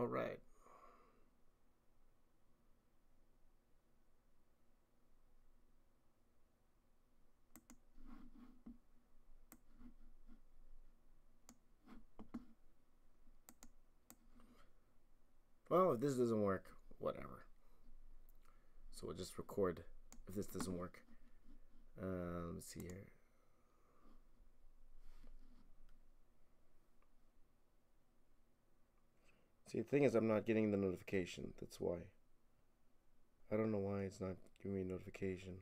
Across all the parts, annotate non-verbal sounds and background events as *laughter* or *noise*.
All right. Well, if this doesn't work, whatever. So we'll just record if this doesn't work. Uh, let's see here. See, the thing is, I'm not getting the notification. That's why. I don't know why it's not giving me a notification.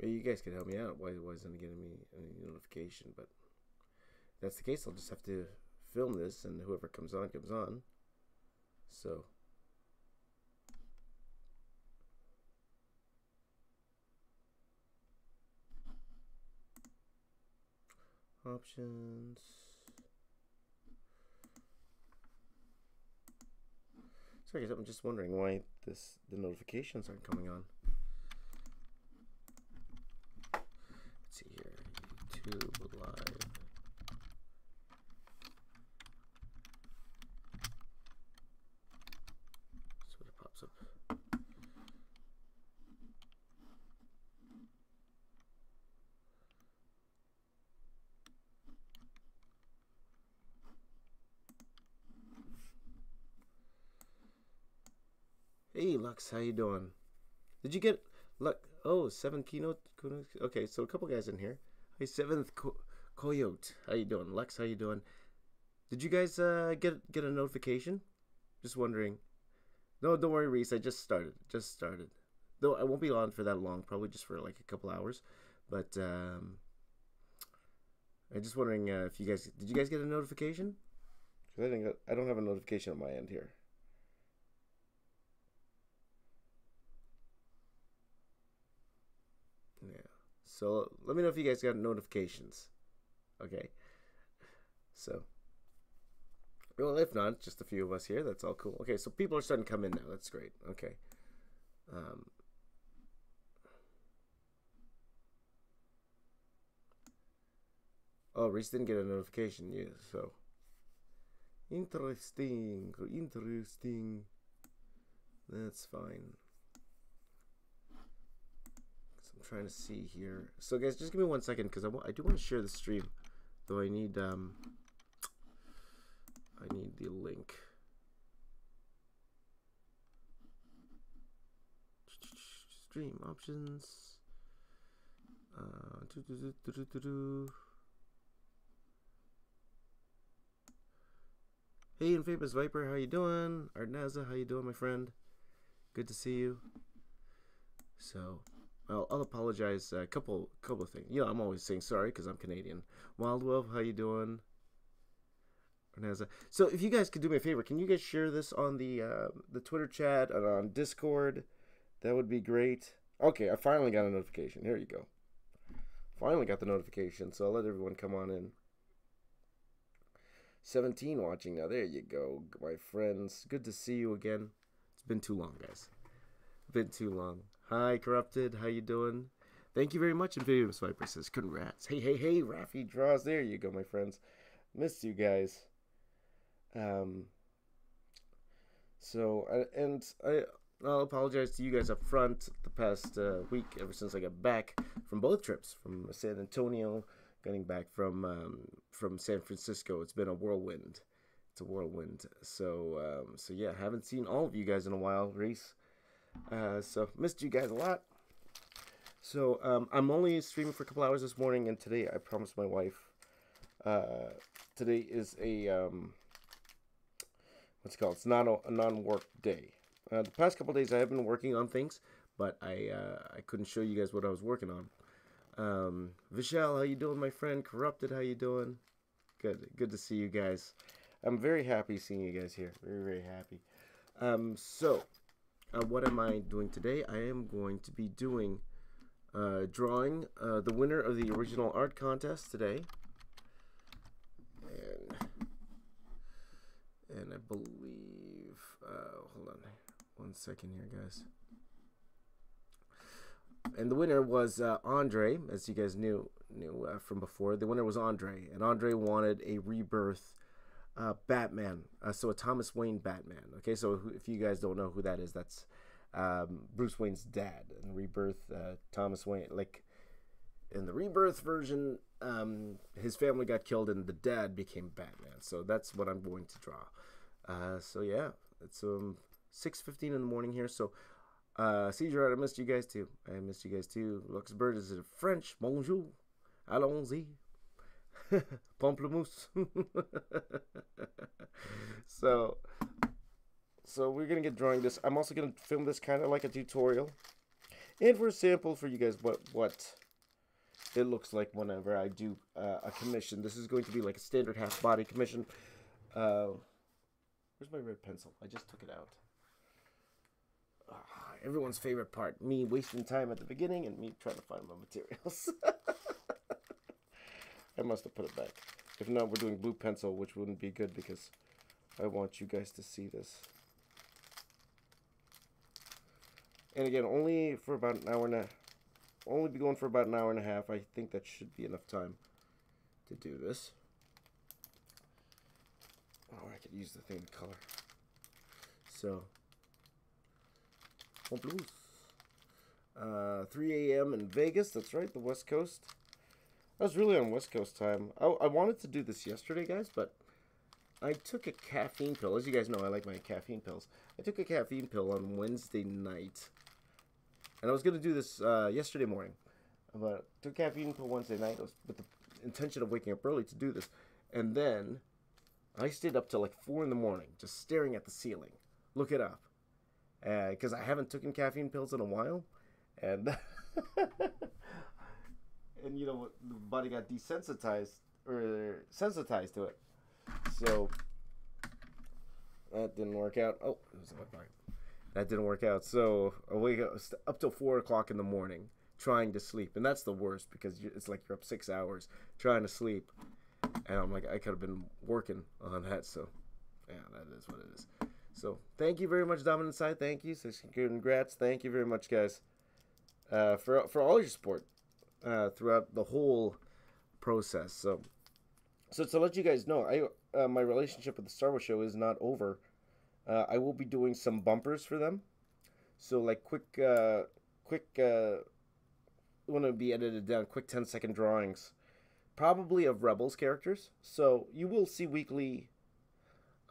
Maybe you guys could help me out. Why wasn't it getting me any notification? But if that's the case, I'll just have to film this, and whoever comes on comes on. So. Options. Sorry, I'm just wondering why this the notifications aren't coming on. Let's see here, YouTube Live. So it pops up. Hey Lux, how you doing? Did you get Lux? Oh, seven keynote. Okay, so a couple guys in here. Hey, seventh Co- coyote, how you doing? Lux, how you doing? Did you guys uh, get get a notification? Just wondering. No, don't worry, Reese. I just started. Just started. Though I won't be on for that long. Probably just for like a couple hours. But um, I'm just wondering uh, if you guys did you guys get a notification? Because I think I don't have a notification on my end here. Yeah. So let me know if you guys got notifications. Okay. So. Well, if not, just a few of us here. That's all cool. Okay, so people are starting to come in now. That's great. Okay. Um, oh, Reese didn't get a notification. Yeah, so. Interesting. Interesting. That's fine. I'm trying to see here. So, guys, just give me one second because I, I do want to share the stream. Though I need um, I need the link. Stream options. Uh, hey, Infamous Viper, how you doing? Arnaza, how you doing, my friend? Good to see you. So, I'll, I'll apologize. A couple, couple of things. You know, I'm always saying sorry because I'm Canadian. Wild Wolf, how you doing? So, if you guys could do me a favor, can you guys share this on the uh, the Twitter chat and on Discord? That would be great. Okay, I finally got a notification. Here you go. Finally got the notification, so I'll let everyone come on in. 17 watching now. There you go, my friends. Good to see you again. It's been too long, guys. Been too long. Hi, Corrupted. How you doing? Thank you very much, Infamous Viper says, congrats. Hey, hey, hey, Rafi draws. There you go, my friends. Missed you guys. Um, so, and I, I'll apologize to you guys up front the past uh, week, ever since I got back from both trips, from San Antonio, getting back from um, from San Francisco. It's been a whirlwind. It's a whirlwind. So, um, so yeah, haven't seen all of you guys in a while, Reese. Uh, so missed you guys a lot. So um, I'm only streaming for a couple hours this morning, and today I promised my wife. Uh, today is a um, what's it called? It's not a, a non-work day. Uh, the past couple days I have been working on things, but I uh, I couldn't show you guys what I was working on. Um, Vishal, how you doing, my friend? Corrupted, how you doing? Good, good to see you guys. I'm very happy seeing you guys here. Very, very happy. Um, so, uh, what am I doing today? I am going to be doing uh, drawing uh, the winner of the original art contest today. And, and I believe, uh, hold on, One second here, guys. And the winner was uh, Andre, as you guys knew knew uh, from before. The winner was Andre, and Andre wanted a rebirth uh, Batman, uh, so a Thomas Wayne Batman. Okay, so if you guys don't know who that is, that's um, Bruce Wayne's dad in Rebirth. Uh, Thomas Wayne, like in the Rebirth version, um, his family got killed and the dad became Batman. So that's what I'm going to draw. Uh, so yeah, it's um 6:15 in the morning here. So uh, see, Gerard, I missed you guys too. I missed you guys too. Luxembourg is a French. Bonjour. Allons-y. *laughs* Pamplemousse. *laughs* so, so we're gonna get drawing this. I'm also gonna film this kind of like a tutorial, and for a sample for you guys what what it looks like whenever I do uh, a commission. This is going to be like a standard half body commission. Uh, where's my red pencil? I just took it out. Ah, everyone's favorite part: me wasting time at the beginning and me trying to find my materials. *laughs* I must have put it back. If not, we're doing blue pencil, which wouldn't be good because I want you guys to see this. And again, only for about an hour and a only be going for about an hour and a half. I think that should be enough time to do this. Oh, I could use the thing color. So, blues. Uh, 3 a.m. in Vegas. That's right, the West Coast. I was really on West Coast time. I, I wanted to do this yesterday, guys, but I took a caffeine pill. As you guys know, I like my caffeine pills. I took a caffeine pill on Wednesday night. And I was going to do this uh, yesterday morning. But I took caffeine pill Wednesday night with the intention of waking up early to do this. And then I stayed up till like 4 in the morning just staring at the ceiling. Look it up. Because uh, I haven't taken caffeine pills in a while. And... *laughs* and you know the body got desensitized or sensitized to it. So that didn't work out. Oh, it was my That didn't work out. So I wake up up till four o'clock in the morning trying to sleep, and that's the worst because it's like you're up six hours trying to sleep, and I'm like I could have been working on that. So yeah, that is what it is. So thank you very much, Dominant Side. Thank you. So congrats. Thank you very much, guys, uh, for for all your support uh, throughout the whole process. So, so to let you guys know, I uh, my relationship with the Star Wars show is not over. Uh, I will be doing some bumpers for them. So like quick, uh, quick, uh, want to be edited down, quick 10 second drawings, probably of Rebels characters. So you will see weekly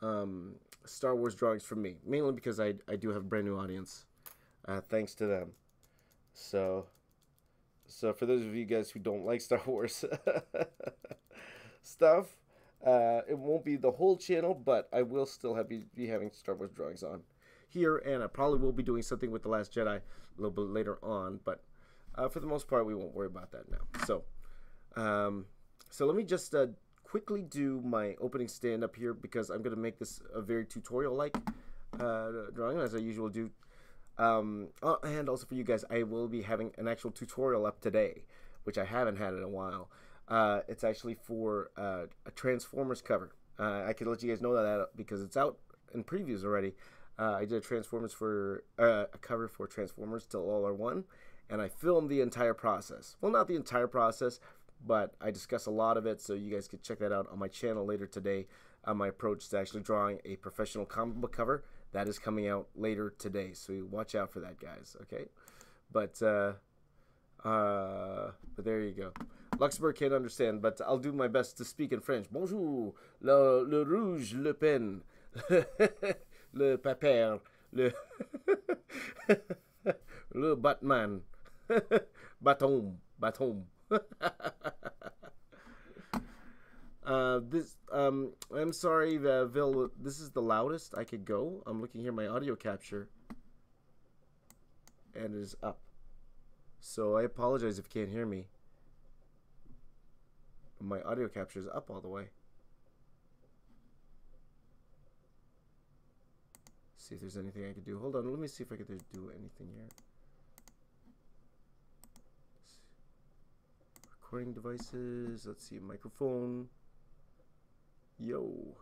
um, Star Wars drawings from me, mainly because I, I do have a brand new audience, uh, thanks to them. So so for those of you guys who don't like Star *laughs* Wars stuff, uh, it won't be the whole channel, but I will still have be, having Star Wars drawings on here, and I probably will be doing something with the Last Jedi a little bit later on. But uh, for the most part, we won't worry about that now. So, um, so let me just uh, quickly do my opening stand up here because I'm going to make this a very tutorial like uh, drawing as I usually do um, uh, and also for you guys, I will be having an actual tutorial up today, which I haven't had in a while. Uh, it's actually for uh, a Transformers cover. Uh, I can let you guys know that because it's out in previews already. Uh, I did a Transformers for uh, a cover for Transformers Till All Are One, and I filmed the entire process. Well, not the entire process, but I discuss a lot of it, so you guys can check that out on my channel later today. my approach to actually drawing a professional comic book cover that is coming out later today, so watch out for that, guys. Okay, but uh, uh, but there you go. Luxembourg can't understand, but I'll do my best to speak in French. Bonjour, le, le rouge, le pen, *laughs* le papier, le *laughs* le Batman, *laughs* baton, baton. Uh, this um, I'm sorry, uh, Vil. This is the loudest I could go. I'm looking here, my audio capture, and it is up. So I apologize if you can't hear me. My audio capture is up all the way. See if there's anything I could do. Hold on, let me see if I could do anything here. Recording devices. Let's see, microphone. Yo.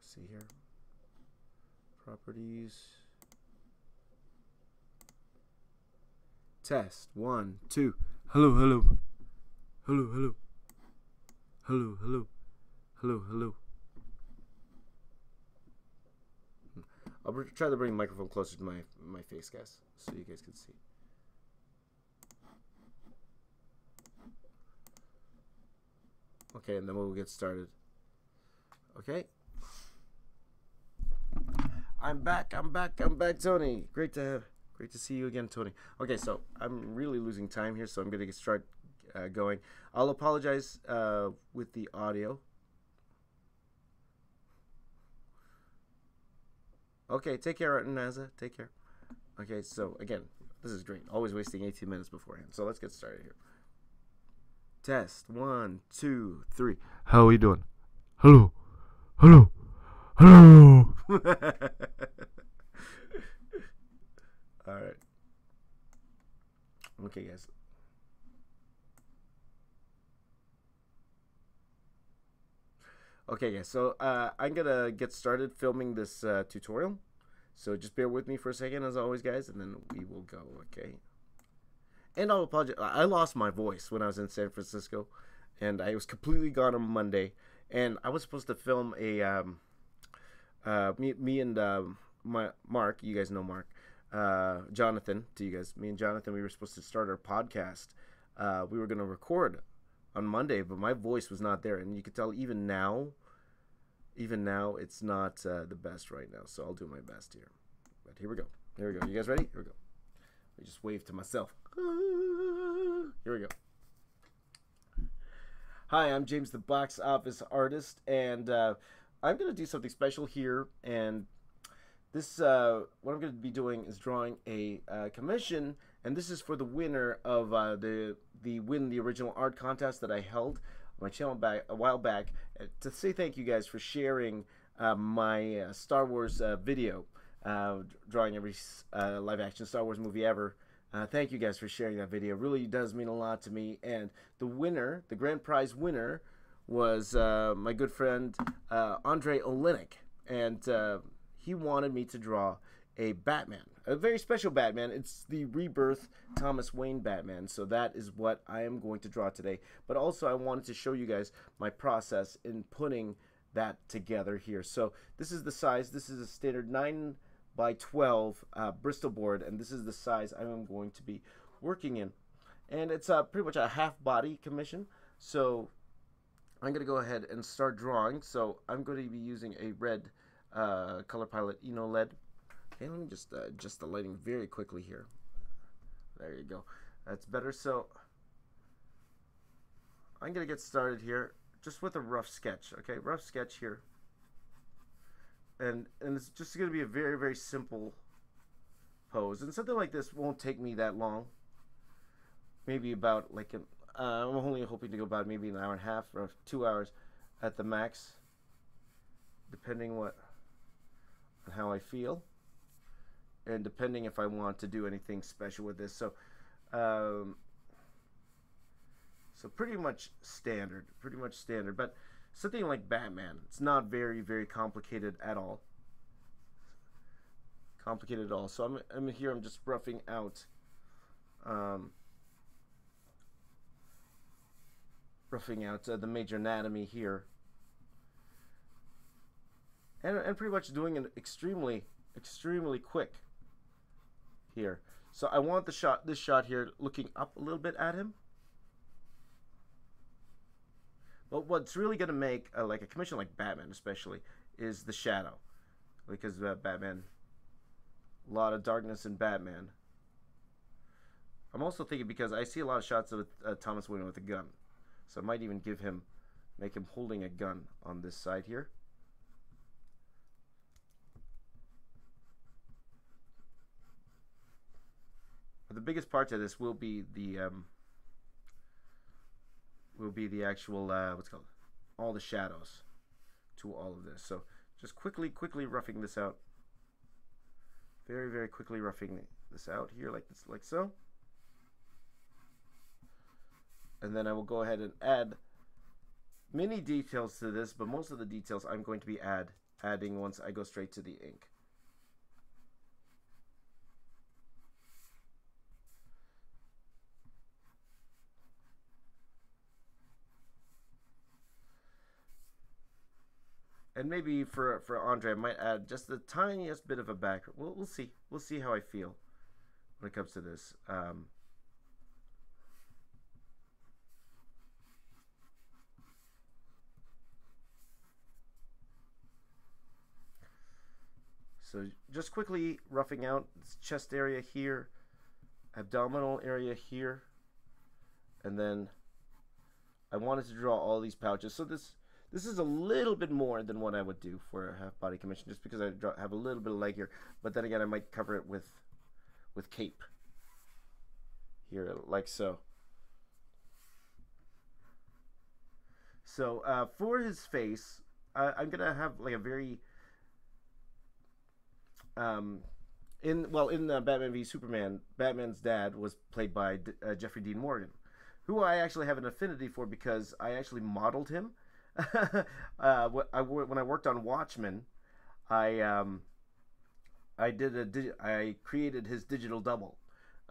see here. Properties. Test. One, two. Hello, hello. Hello, hello. Hello, hello. Hello, hello. I'll try to bring the microphone closer to my my face, guys, so you guys can see. Okay, and then we'll get started. Okay. I'm back. I'm back. I'm back, Tony. Great to have, great to see you again, Tony. Okay, so I'm really losing time here, so I'm gonna get start uh, going. I'll apologize uh, with the audio. Okay, take care, NASA. Take care. Okay, so again, this is great. Always wasting 18 minutes beforehand. So let's get started here. Test one, two, three. How are you doing? Hello, hello, hello. *laughs* All right. Okay, guys. Okay, guys, so uh, I'm gonna get started filming this uh, tutorial. So just bear with me for a second, as always, guys, and then we will go, okay? And I'll apologize. I lost my voice when I was in San Francisco, and I was completely gone on Monday. And I was supposed to film a, um, uh, me, me and uh, my Mark, you guys know Mark, uh, Jonathan, to you guys, me and Jonathan, we were supposed to start our podcast. Uh, we were gonna record on Monday, but my voice was not there, and you could tell even now, even now, it's not uh, the best right now. So I'll do my best here. But here we go. Here we go. You guys ready? Here we go. I just wave to myself. Here we go. Hi, I'm James, the box office artist, and uh, I'm gonna do something special here. And this, uh, what I'm gonna be doing is drawing a uh, commission and this is for the winner of uh, the the win the original art contest that I held on my channel back a while back uh, to say thank you guys for sharing uh, my Star Wars video drawing every live action Star Wars movie ever. Uh, thank you guys for sharing that video. Really does mean a lot to me. And the winner, the grand prize winner, was uh, my good friend uh, Andre Olenek, and he wanted me to draw a Batman, a very special Batman. It's the rebirth Thomas Wayne Batman. So that is what I am going to draw today. But also, I wanted to show you guys my process in putting that together here. So this is the size. This is a standard 9 by 12 uh, Bristol board, and this is the size I am going to be working in. And it's uh, pretty much a half body commission. So I'm going to go ahead and start drawing. So I'm going to be using a red uh, color palette Eno lead Okay, let me just uh, adjust the lighting very quickly here. There you go. That's better. So I'm going to get started here just with a rough sketch. Okay, rough sketch here. And, and it's just going to be a very, very simple pose. And something like this won't take me that long. Maybe about like an, uh, I'm only hoping to go about maybe an hour and a half or two hours at the max, depending what on how I feel and depending if I want to do anything special with this. So, um, so pretty much standard, pretty much standard. But something like Batman, it's not very, very complicated at all. Complicated at all. So I'm, I'm here. I'm just roughing out. Um, roughing out uh, the major anatomy here. And, and pretty much doing it extremely, extremely quick here. So I want the shot, this shot here, looking up a little bit at him. But what's really going to make uh, like a commission like Batman, especially, is the shadow, because uh, Batman, a lot of darkness in Batman. I'm also thinking because I see a lot of shots of uh, Thomas Wayne with a gun, so I might even give him, make him holding a gun on this side here. the biggest parts of this will be the um, will be the actual uh, what's called all the shadows to all of this. So just quickly, quickly roughing this out. Very, very quickly roughing this out here, like this, like so. And then I will go ahead and add many details to this, but most of the details I'm going to be add adding once I go straight to the ink. And maybe for for Andre, I might add just the tiniest bit of a back. We'll we'll see. We'll see how I feel when it comes to this. Um, so just quickly roughing out this chest area here, abdominal area here, and then I wanted to draw all these pouches. So this this is a little bit more than what I would do for a half body commission, just because I have a little bit of leg here. But then again, I might cover it with with cape here, like so. So uh, for his face, I'm gonna have like a very um, in well in uh, Batman v Superman, Batman's dad was played by uh, Jeffrey Dean Morgan, who I actually have an affinity for because I actually modeled him. *laughs* uh, when I worked on Watchmen, I um, I did a I created his digital double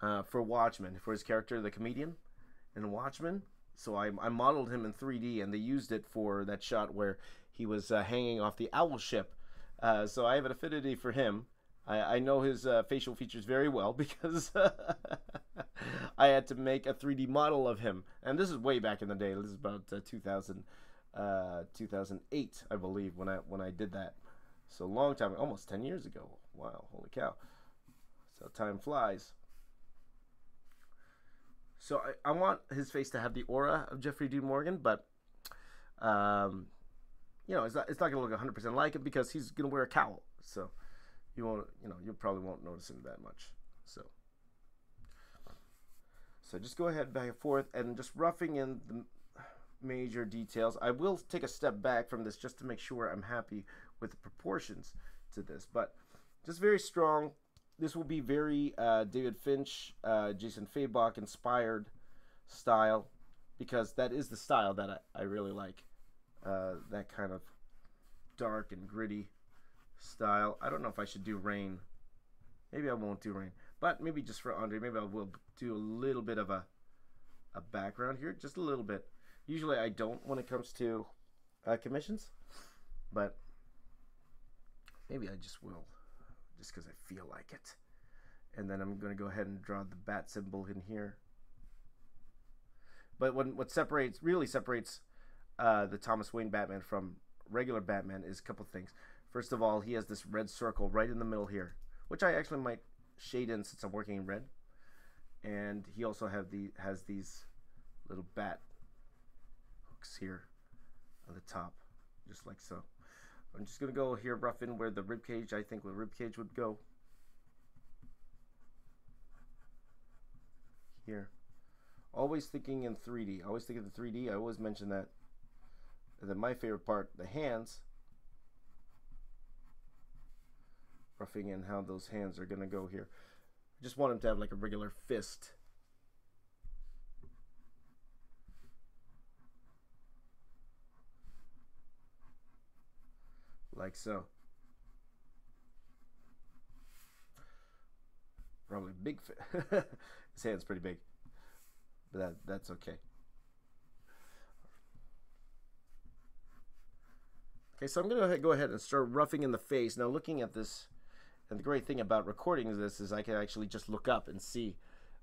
uh, for Watchmen for his character, the comedian, in Watchmen. So I, I modeled him in 3D, and they used it for that shot where he was uh, hanging off the owl ship. Uh, so I have an affinity for him. I, I know his uh, facial features very well *laughs* because *laughs* I had to make a 3D model of him, and this is way back in the day. This is about uh, 2000, uh, 2008, I believe, when I when I did that. So long time, almost 10 years ago. Wow, holy cow! So time flies. So I, I want his face to have the aura of Jeffrey Dean Morgan, but um, you know, it's not it's not gonna look 100% like it because he's gonna wear a cowl. So you won't, you know, you probably won't notice him that much. So. So just go ahead back and forth and just roughing in the major details. I will take a step back from this just to make sure I'm happy with the proportions to this. But just very strong. This will be very uh, David Finch, uh, Jason Fabok inspired style because that is the style that I, I really like. Uh, that kind of dark and gritty style. I don't know if I should do rain. Maybe I won't do rain. But maybe just for Andre, maybe I will do a little bit of a a background here, just a little bit. Usually I don't when it comes to uh, commissions, but maybe I just will, just because I feel like it. And then I'm going to go ahead and draw the bat symbol in here. But when what separates really separates uh, the Thomas Wayne Batman from regular Batman is a couple things. First of all, he has this red circle right in the middle here, which I actually might shade in since I'm working in red. And he also have the has these little bat here on the top, just like so. I'm just gonna go here rough in where the rib cage I think the rib cage would go. Here. Always thinking in 3D. Always thinking in 3D. I always mention that. And then my favorite part, the hands. roughing in how those hands are to go here. I just want him to have like a regular fist. Like so. Probably big. *laughs* His hand's pretty big, but that that's okay. Okay, so I'm going to go ahead and start roughing in the face. Now, looking at this and the great thing about recording this is I can actually just look up and see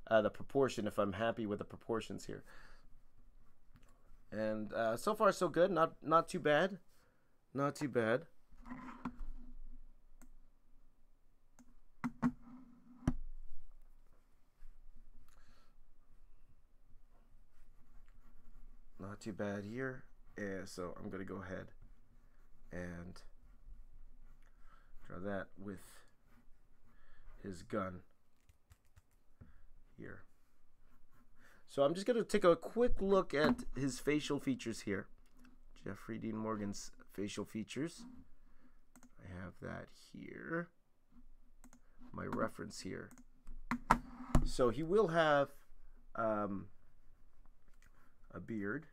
uh, the proportion if I'm happy with the proportions here. And uh, so far so good, not not too bad, not too bad. Not too bad here. Yeah, so I'm gonna go ahead and draw that with his gun here. So I'm just going to take a quick look at his facial features here. Jeffrey Dean Morgan's facial features. Have that here. My reference here. So he will have um, a beard,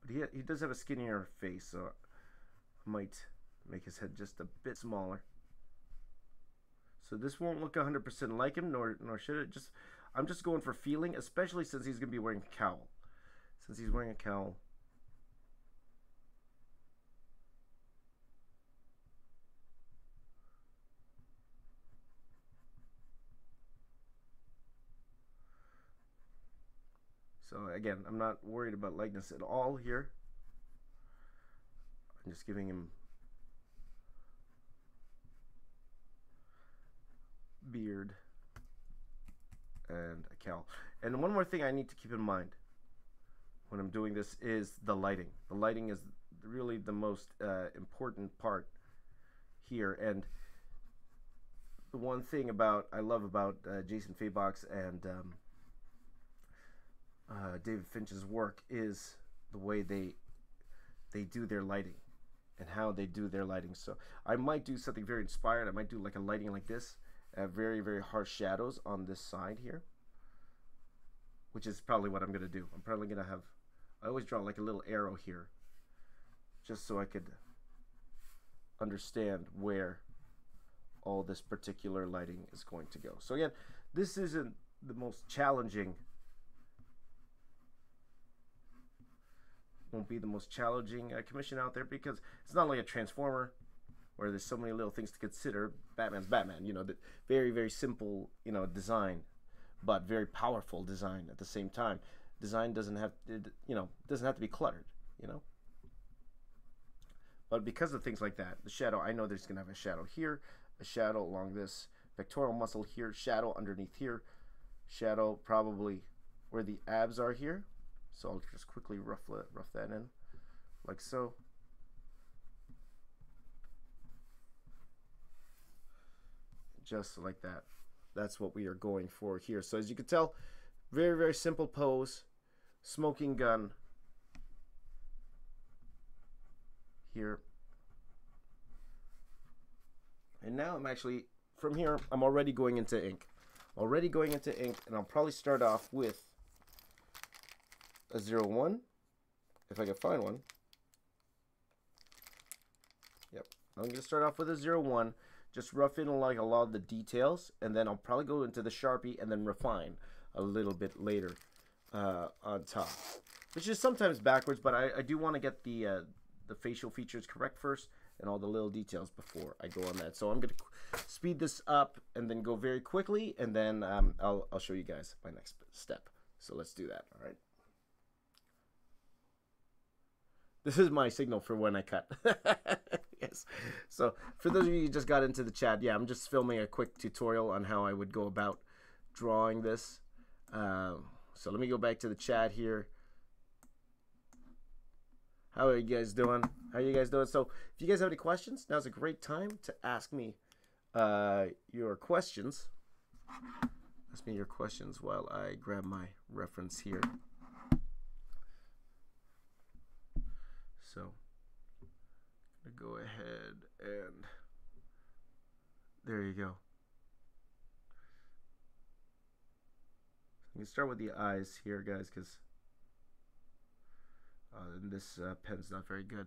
but he, he does have a skinnier face, so I might make his head just a bit smaller. So this won't look 100% like him, nor nor should it. Just I'm just going for feeling, especially since he's going to be wearing a cowl. Since he's wearing a cowl. So again, I'm not worried about lightness at all here. I'm just giving him beard and a cowl. And one more thing I need to keep in mind when I'm doing this is the lighting. The lighting is really the most uh, important part here. And the one thing about I love about uh, Jason Fabok and um, uh, David Finch's work is the way they they do their lighting and how they do their lighting. So I might do something very inspired. I might do like a lighting like this, uh, very very harsh shadows on this side here, which is probably what I'm gonna do. I'm probably gonna have. I always draw like a little arrow here, just so I could understand where all this particular lighting is going to go. So again, this isn't the most challenging won't be the most challenging uh, commission out there because it's not like a transformer where there's so many little things to consider. Batman's Batman, you know, the very very simple, you know, design, but very powerful design at the same time. Design doesn't have, it, you know, doesn't have to be cluttered, you know. But because of things like that, the shadow, I know there's gonna have a shadow here, a shadow along this pectoral muscle here, shadow underneath here, shadow probably where the abs are here. So I'll just quickly rough, rough that in, like so. Just like that. That's what we are going for here. So as you can tell, very, very simple pose. Smoking gun. Here. And now I'm actually, from here, I'm already going into ink. Already going into ink, and I'll probably start off with a 0, 1, if I can find one. Yep, I'm going to start off with a 0, 1, just rough in like a lot of the details, and then I'll probably go into the Sharpie and then refine a little bit later uh, on top. Which is sometimes backwards, but I, I do want to get the, uh, the facial features correct first and all the little details before I go on that. So I'm going to speed this up and then go very quickly, and then um, I'll, I'll show you guys my next step. So let's do that, all right? This is my signal for when I cut. *laughs* yes. So for those of you who just got into the chat, yeah, I'm just filming a quick tutorial on how I would go about drawing this. Um, so let me go back to the chat here. How are you guys doing? How are you guys doing? So if you guys have any questions, now's a great time to ask me uh, your questions. Ask me your questions while I grab my reference here. So I'm gonna go ahead and there you go. You can start with the eyes here, guys, because uh, this uh, pen's not very good.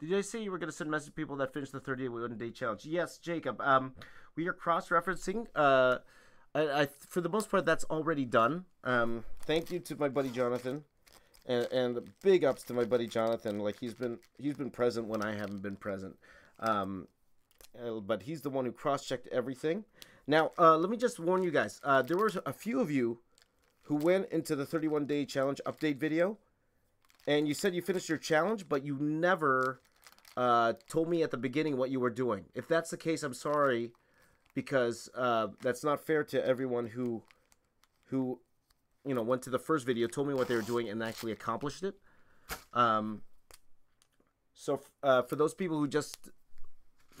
Did I say you were going to send message to people that finished the 30 one day challenge? Yes, Jacob. Um, we are cross referencing. Uh, I, I, for the most part, that's already done. Um, thank you to my buddy Jonathan and and big ups to my buddy Jonathan. Like he's been he's been present when I haven't been present. Um, uh, but he's the one who cross checked everything. Now, uh, let me just warn you guys. Uh, there were a few of you who went into the 31 day challenge update video, and you said you finished your challenge, but you never uh, told me at the beginning what you were doing. If that's the case, I'm sorry, because uh, that's not fair to everyone who who you know, went to the first video, told me what they were doing, and actually accomplished it. Um, so uh, for those people who just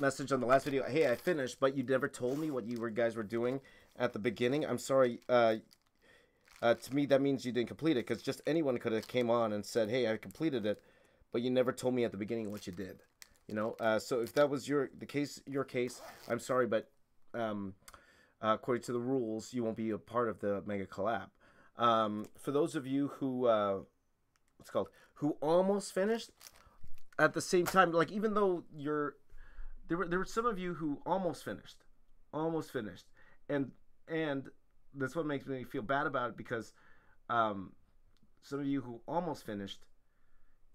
messaged on the last video, hey, I finished, but you never told me what you were guys were doing at the beginning. I'm sorry. Uh, uh, to me, that means you didn't complete it because just anyone could have came on and said, hey, I completed it, but you never told me at the beginning what you did. You know, uh, so if that was your the case, your case, I'm sorry, but um, uh, according to the rules, you won't be a part of the mega collab. Um, for those of you who, uh, what's called, who almost finished at the same time, like even though you're, there were there were some of you who almost finished, almost finished, and and that's what makes me feel bad about it because, um, some of you who almost finished,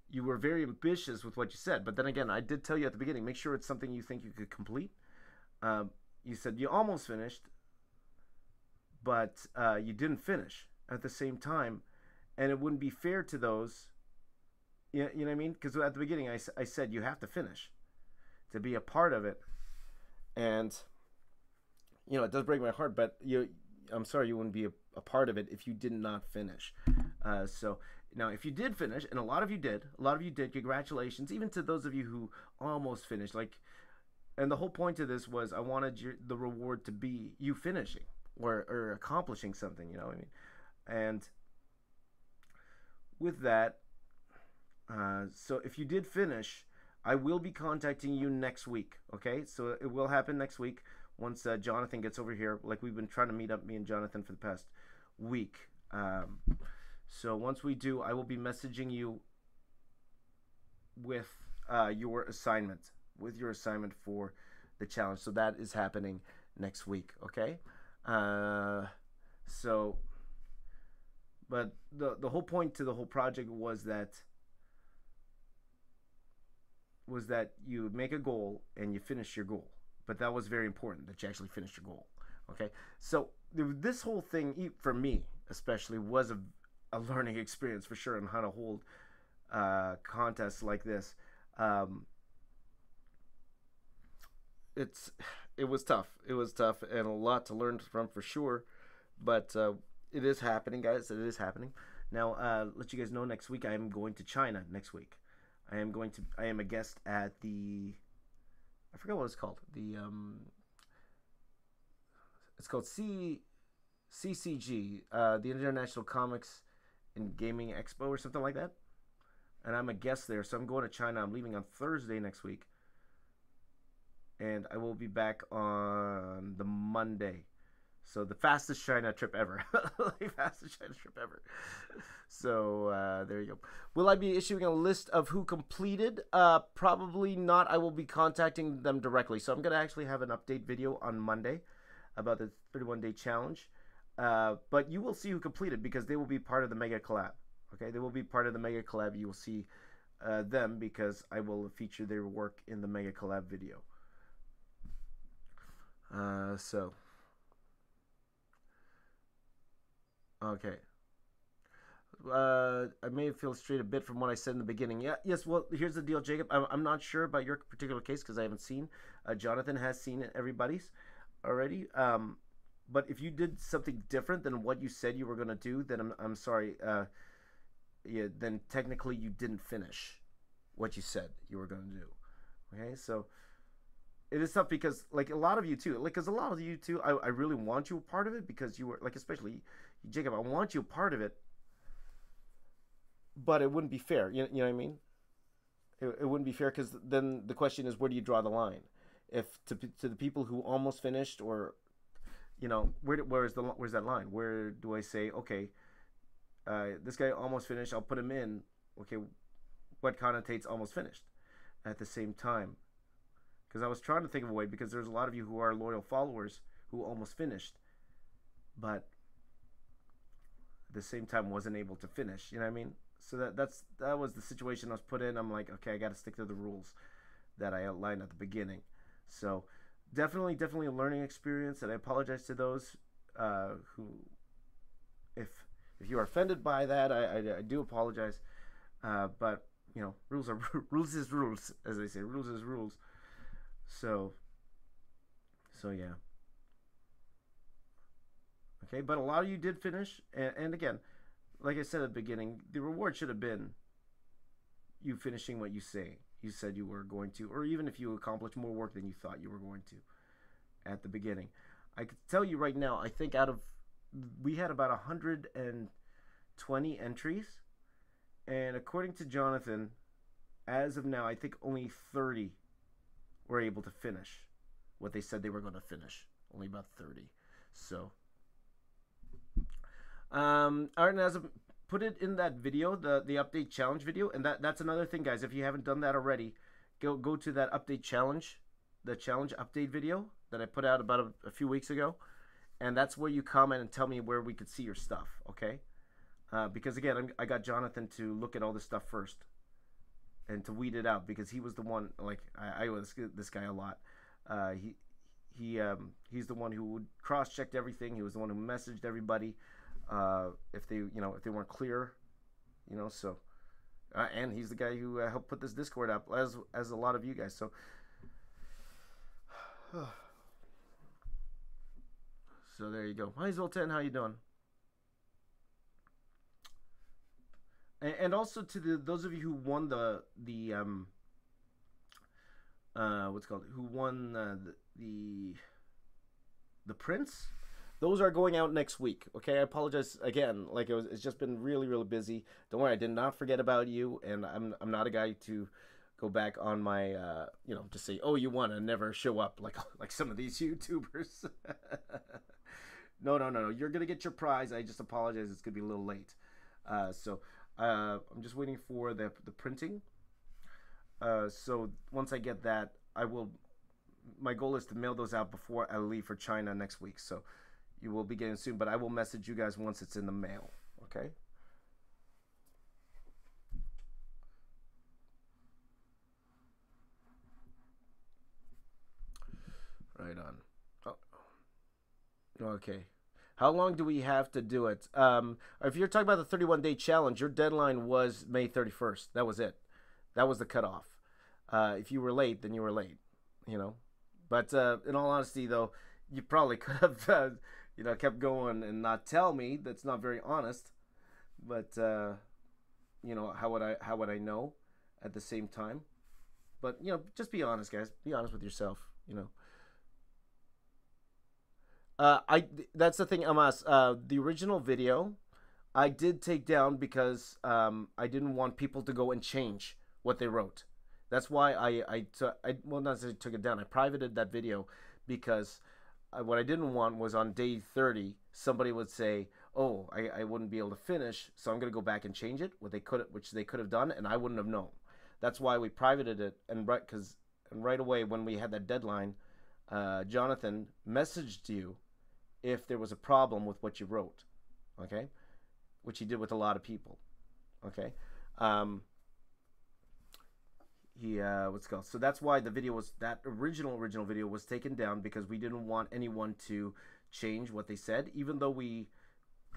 you were very ambitious with what you said. But then again, I did tell you at the beginning, make sure it's something you think you could complete. Um, you said you almost finished, but uh, you didn't finish at the same time, and it wouldn't be fair to those. You know, you know what I mean? Because at the beginning, I, I said you have to finish to be a part of it, and you know it does break my heart. But you, I'm sorry, you wouldn't be a, a part of it if you did not finish. Uh, so now, if you did finish, and a lot of you did, a lot of you did, congratulations. Even to those of you who almost finished, like, and the whole point of this was I wanted your, the reward to be you finishing or, or accomplishing something. You know what I mean? And with that, uh, so if you did finish, I will be contacting you next week. Okay, so it will happen next week once uh, Jonathan gets over here. Like we've been trying to meet up, me and Jonathan, for the past week. Um, so once we do, I will be messaging you with uh, your assignment, with your assignment for the challenge. So that is happening next week. Okay. Uh, so, but the the whole point to the whole project was that was that you make a goal and you finish your goal. But that was very important that you actually finish your goal. Okay. So this whole thing, for me especially, was a a learning *laughs* experience for sure on how to hold uh, contests like this. Um, it's *sighs* it was tough. It was tough and a lot to learn from for sure. But uh, it is happening, guys. It is happening. Now, uh, let you guys know next week I am going to China next week. I am going to. I am a guest at the. I forget what it's called. The um. It's called C. CCG, uh, the International Comics and Gaming Expo or something like that. And I'm a guest there, so I'm going to China. I'm leaving on Thursday next week. And I will be back on the Monday. So the fastest China trip ever. *laughs* the fastest China trip ever. So uh, there you go. Will I be issuing a list of who completed? Uh, probably not. I will be contacting them directly. So I'm going to actually have an update video on Monday about the 31 day challenge. Uh, but you will see who completed because they will be part of the mega collab. Okay, they will be part of the mega collab. You will see uh, them because I will feature their work in the mega collab video. Uh, so, okay. Uh, I may have straight a bit from what I said in the beginning. Yeah, yes. Well, here's the deal, Jacob. I'm, I'm not sure about your particular case because I haven't seen. Uh, Jonathan has seen everybody's already. Um, but if you did something different than what you said you were going to do, then I'm, I'm sorry. Uh, yeah, then technically you didn't finish what you said you were going to do. Okay, so it is tough because like a lot of you too, like because a lot of you too, I, I really want you a part of it because you were like especially Jacob, I want you part of it, but it wouldn't be fair. You, you know what I mean? It, it wouldn't be fair because then the question is where do you draw the line? If to to the people who almost finished or you know, where where's the where's that line? Where do I say, okay, uh, this guy almost finished, I'll put him in. Okay, what connotates almost finished at the same time? Because I was trying to think of a way because there's a lot of you who are loyal followers who almost finished, but the same time wasn't able to finish. You know what I mean? So that that's that was the situation I was put in. I'm like, okay, I got to stick to the rules that I outlined at the beginning. So definitely, definitely a learning experience, and I apologize to those uh, who, if if you are offended by that, I, I, I do apologize. Uh, but you know, rules are *laughs* rules is rules, as they say. Rules is rules. So, so yeah. Okay, but a lot of you did finish, and, and again, like I said at the beginning, the reward should have been you finishing what you say you said you were going to, or even if you accomplish more work than you thought you were going to at the beginning. I could tell you right now, I think out of we had about 120 entries, and according to Jonathan, as of now, I think only 30 were able to finish what they said they were going to finish. Only about 30. So, um, all right, and as of put it in that video, the the update challenge video, and that that's another thing, guys. If you haven't done that already, go go to that update challenge, the challenge update video that I put out about a, a few weeks ago, and that's where you comment and tell me where we could see your stuff. Okay, uh, because again, I'm, I got Jonathan to look at all this stuff first, and to weed it out because he was the one. Like I, I was this guy a lot. Uh, he he um, he's the one who would cross checked everything. He was the one who messaged everybody uh, if they you know if they weren't clear You know, so uh, and he's the guy who uh, helped put this Discord up, as as a lot of you guys. So. *sighs* so there you go. Hi Zoltan, how you doing? And, and also to the those of you who won the the um uh what's called who won uh, the, the the prince those are going out next week okay? I apologize again like it was it's just been really really busy. Don't worry i did not forget about you and i'm i'm not a guy to go back on my uh you know to say oh you won and never show up *laughs* like like some of these *laughs* youtubers. *laughs* No no no no you're gonna get your prize i just apologize it's gonna be a little late. Uh so uh i'm just waiting for the the printing. Uh so once i get that i will my goal is to mail those out before i leave for china next week so you will be getting soon, but I will message you guys once it's in the mail. Okay. Right on. Oh. Okay. How long do we have to do it? Um, if you're talking about the 31 day challenge, your deadline was May 31st. That was it. That was the cutoff. Uh, if you were late, then you were late. You know. But uh, in all honesty, though, you probably *laughs* could have uh, you know, kept going and not tell me. That's not very honest. But uh, you know, how would I how would I know at the same time? But you know, just be honest, guys. Be honest with yourself. You know. Uh, I that's the thing, Amas. Uh, the original video, I did take down because um, I didn't want people to go and change what they wrote. That's why I I, well not necessarily took it down. I privated that video because what I didn't want was on day 30, somebody would say, "Oh, I, I wouldn't be able to finish, so I'm going to go back and change it," what they could, which they could have done, and I wouldn't have known. That's why we privated it, and right because and right away when we had that deadline, uh, Jonathan messaged you if there was a problem with what you wrote, okay, which he did with a lot of people, okay. Um, he uh what's called? So that's why the video was that original original video was taken down because we didn't want anyone to change what they said even though we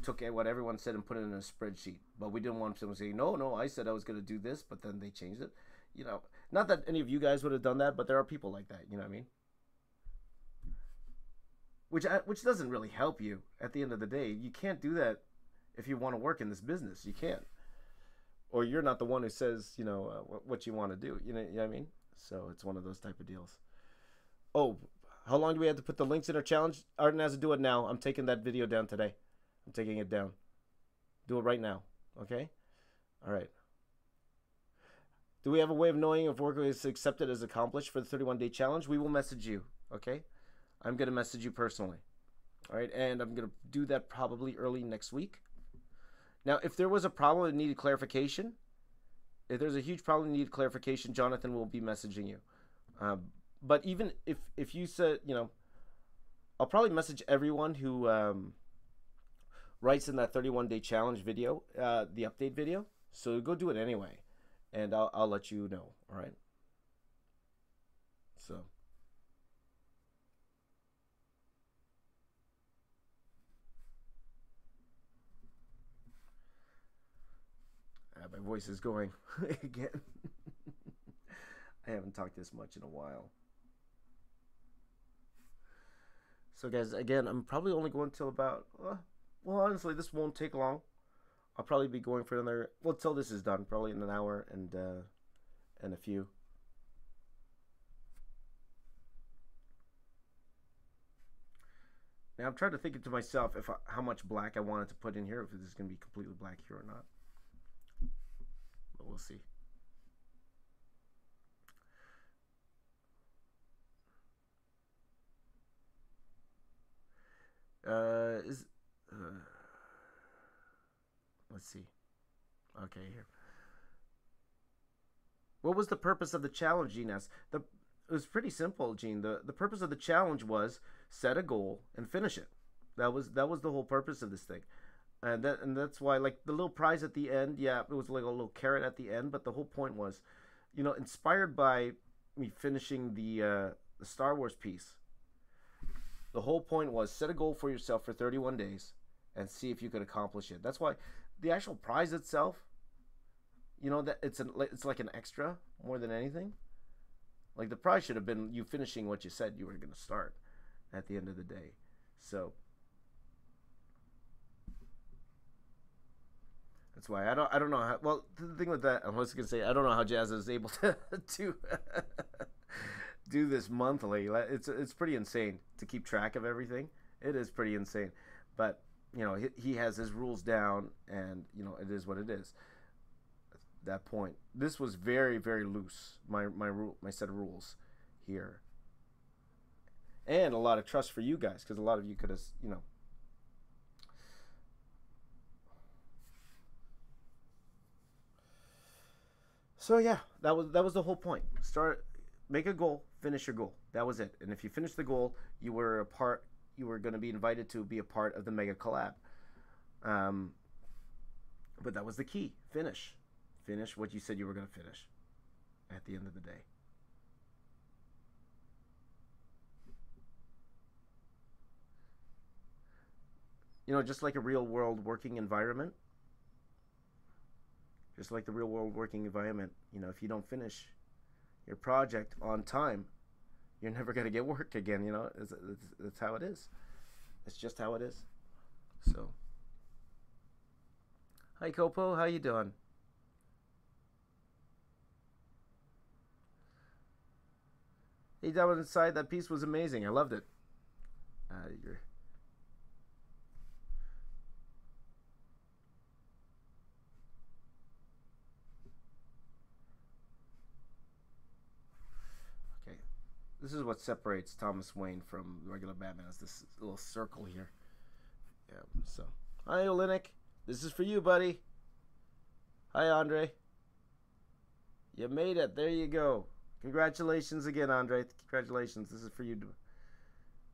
took what everyone said and put it in a spreadsheet. But we didn't want someone to say no no i said i was going to do this but then they changed it. You know not that any of you guys would have done that but there are people like that you know what i mean? Which uh, which doesn't really help you at the end of the day. You can't do that if you want to work in this business. You can't or you're not the one who says you know uh, what you want to do you know, you know what i mean? So it's one of those type of deals. Oh how long do we have to put the links in our challenge? Arden has to do it now. I'm taking that video down today. I'm taking it down. Do it right now okay? All right. Do we have a way of knowing if work is accepted as accomplished for the 31 day challenge? We will message you okay? I'm going to message you personally all right? And i'm going to do that probably early next week now, if there was a problem that needed clarification, if there's a huge problem that needed clarification, Jonathan will be messaging you. Um, but even if if you said, you know, I'll probably message everyone who um, writes in that 31 day challenge video, uh, the update video. So go do it anyway, and I'll I'll let you know. All right. So. My voice is going *laughs* again. I haven't talked this much in a while. So, guys, again, I'm probably only going till about. Uh, well, honestly, this won't take long. I'll probably be going for another. Well, till this is done, probably in an hour and uh, and a few. Now I'm trying to think it to myself if I, how much black I wanted to put in here, if this is going to be completely black here or not we'll see. Uh, is uh, let's see. Okay, here. What was the purpose of the challenge, Gene asked. The it was pretty simple, Gene. The the purpose of the challenge was set a goal and finish it. That was that was the whole purpose of this thing and that and that's why like the little prize at the end yeah it was like a little carrot at the end but the whole point was you know inspired by me finishing the uh the star wars piece the whole point was set a goal for yourself for 31 days and see if you could accomplish it that's why the actual prize itself You know that it's an it's like an extra more than anything. Like the prize should have been you finishing what you said you were going to start at the end of the day. So that's why I don't I don't know how well the thing with that I was to say I don't know how Jazz is able to *laughs* to do this monthly. It's it's pretty insane to keep track of everything. It is pretty insane. But, you know, he, he has his rules down and, you know, it is what it is that point. This was very, very loose. My my rule, my set of rules here, and a lot of trust for you guys because a lot of you could have, you know. So yeah, that was that was the whole point. Start, make a goal, finish your goal. That was it. And if you finish the goal, you were a part. You were going to be invited to be a part of the mega collab. Um, but that was the key. Finish Finish what you said you were going to finish at the end of the day. You know, just like a real world working environment, just like the real world working environment, you know, if you don't finish your project on time, you're never going to get work again, you know? It's, it's, it's how it is. It's just how it is. So, hi Copo, how you doing? He down inside that piece was amazing. I loved it. Uh, you're This is what separates Thomas Wayne from regular Batman. Is this little circle here? Yeah. So, hi, Olenek. This is for you, buddy. Hi, Andre. You made it. There you go. Congratulations again, Andre. Congratulations. This is for you.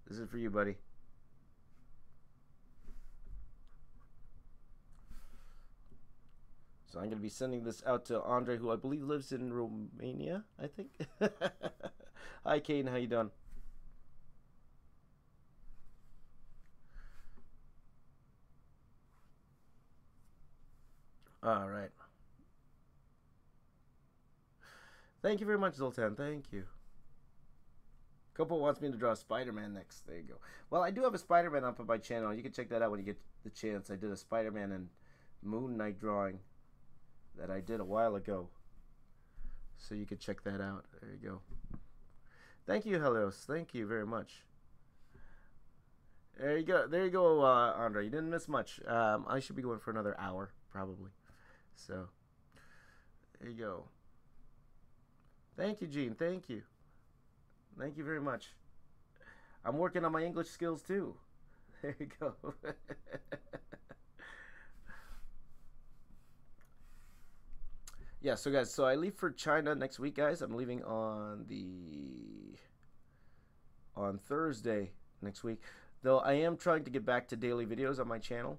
This is for you, buddy. So I'm going to be sending this out to Andre, who I believe lives in Romania, I think. *laughs* Hi, Kane. How you doing? All right. Thank you very much, Zoltan. Thank you. Copo wants me to draw Spider-Man next. There you go. Well, I do have a Spider-Man up on my channel. You can check that out when you get the chance. I did a Spider-Man and Moon Knight drawing that I did a while ago. So you can check that out. There you go. Thank you, Helios. Thank you very much. There you go. There you go, uh, Andre. You didn't miss much. Um, I should be going for another hour, probably. So, there you go. Thank you, Gene. Thank you. Thank you very much. I'm working on my English skills too. *laughs* There you go. *laughs* yeah, so guys, so I leave for China next week, guys. I'm leaving on the on Thursday next week. Though I am trying to get back to daily videos on my channel.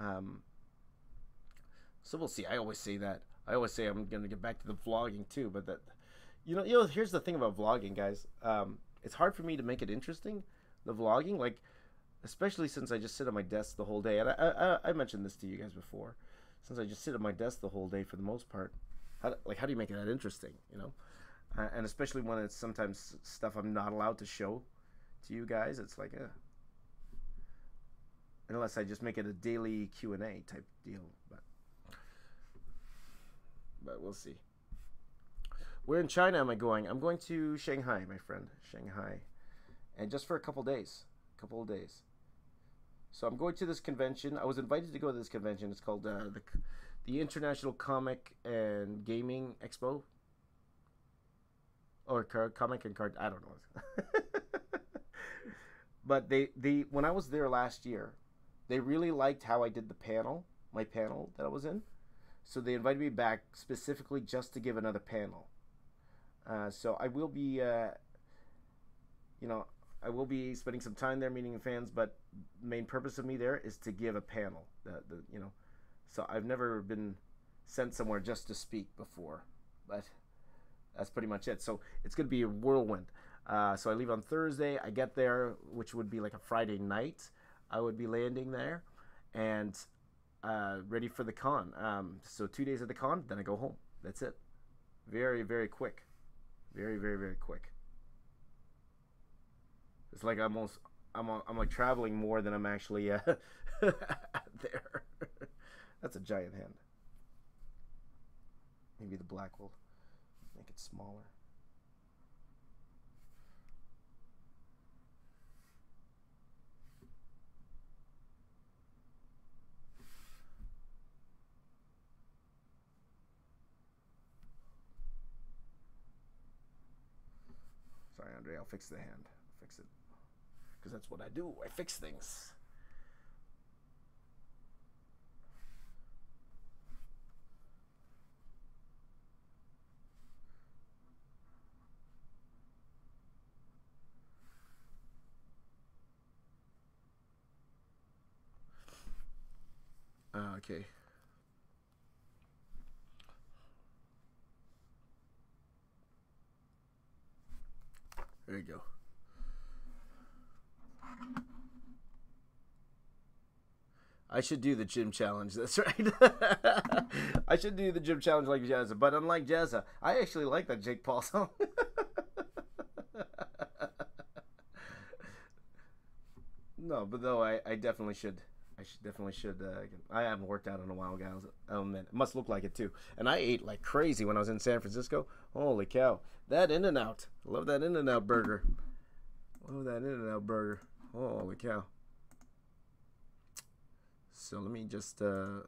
Um, so we'll see. I always say that. I always say I'm to get back to the vlogging too, but that you know, you know, here's the thing about vlogging, guys. Um, it's hard for me to make it interesting, the vlogging, like, especially since I just sit at my desk the whole day. And I, I, I mentioned this to you guys before. Since I just sit at my desk the whole day for the most part, how, like, how do you make that interesting, you know? Uh, and especially when it's sometimes stuff I'm not allowed to show to you guys, it's like a unless I just make it a daily Q and A type deal, but but we'll see. Where in China am I going? I'm going to Shanghai, my friend. Shanghai. And just for a couple days. A couple of days. So I'm going to this convention. I was invited to go to this convention. It's called uh, the the International Comic and Gaming Expo. Or comic and card. I don't know. *laughs* but they, they when I was there last year, they really liked how I did the panel, my panel that I was in. So they invited me back specifically just to give another panel. Uh, so I will be, uh, you know, I will be spending some time there meeting fans, but main purpose of me there is to give a panel. The, the you know, so I've never been sent somewhere just to speak before, but that's pretty much it. So it's going to be a whirlwind. Uh, so I leave on Thursday. I get there, which would be like a Friday night. I would be landing there, and uh, ready for the con. Um, so two days at the con, then I go home. That's it. Very very quick, very very very quick. It's like almost I'm I'm like traveling more than I'm actually uh, *laughs* there. That's a giant hand. Maybe the black will make it smaller. Sorry, Andre. I'll fix the hand. I'll fix it because that's what I do. I fix things. Uh, okay. There you go. I should do the gym challenge. *laughs* That's right. I should do the gym challenge like Jazza. But unlike Jazza, I actually like that Jake Paul song. *laughs* no, but though I, I definitely should. I should definitely should. Uh, I haven't worked out in a while, guys. Oh man, it must look like it too. And I ate like crazy when I was in San Francisco. Holy cow! That In-N-Out, I love that In-N-Out burger. Love that In and Out burger. Holy cow! So let me just uh,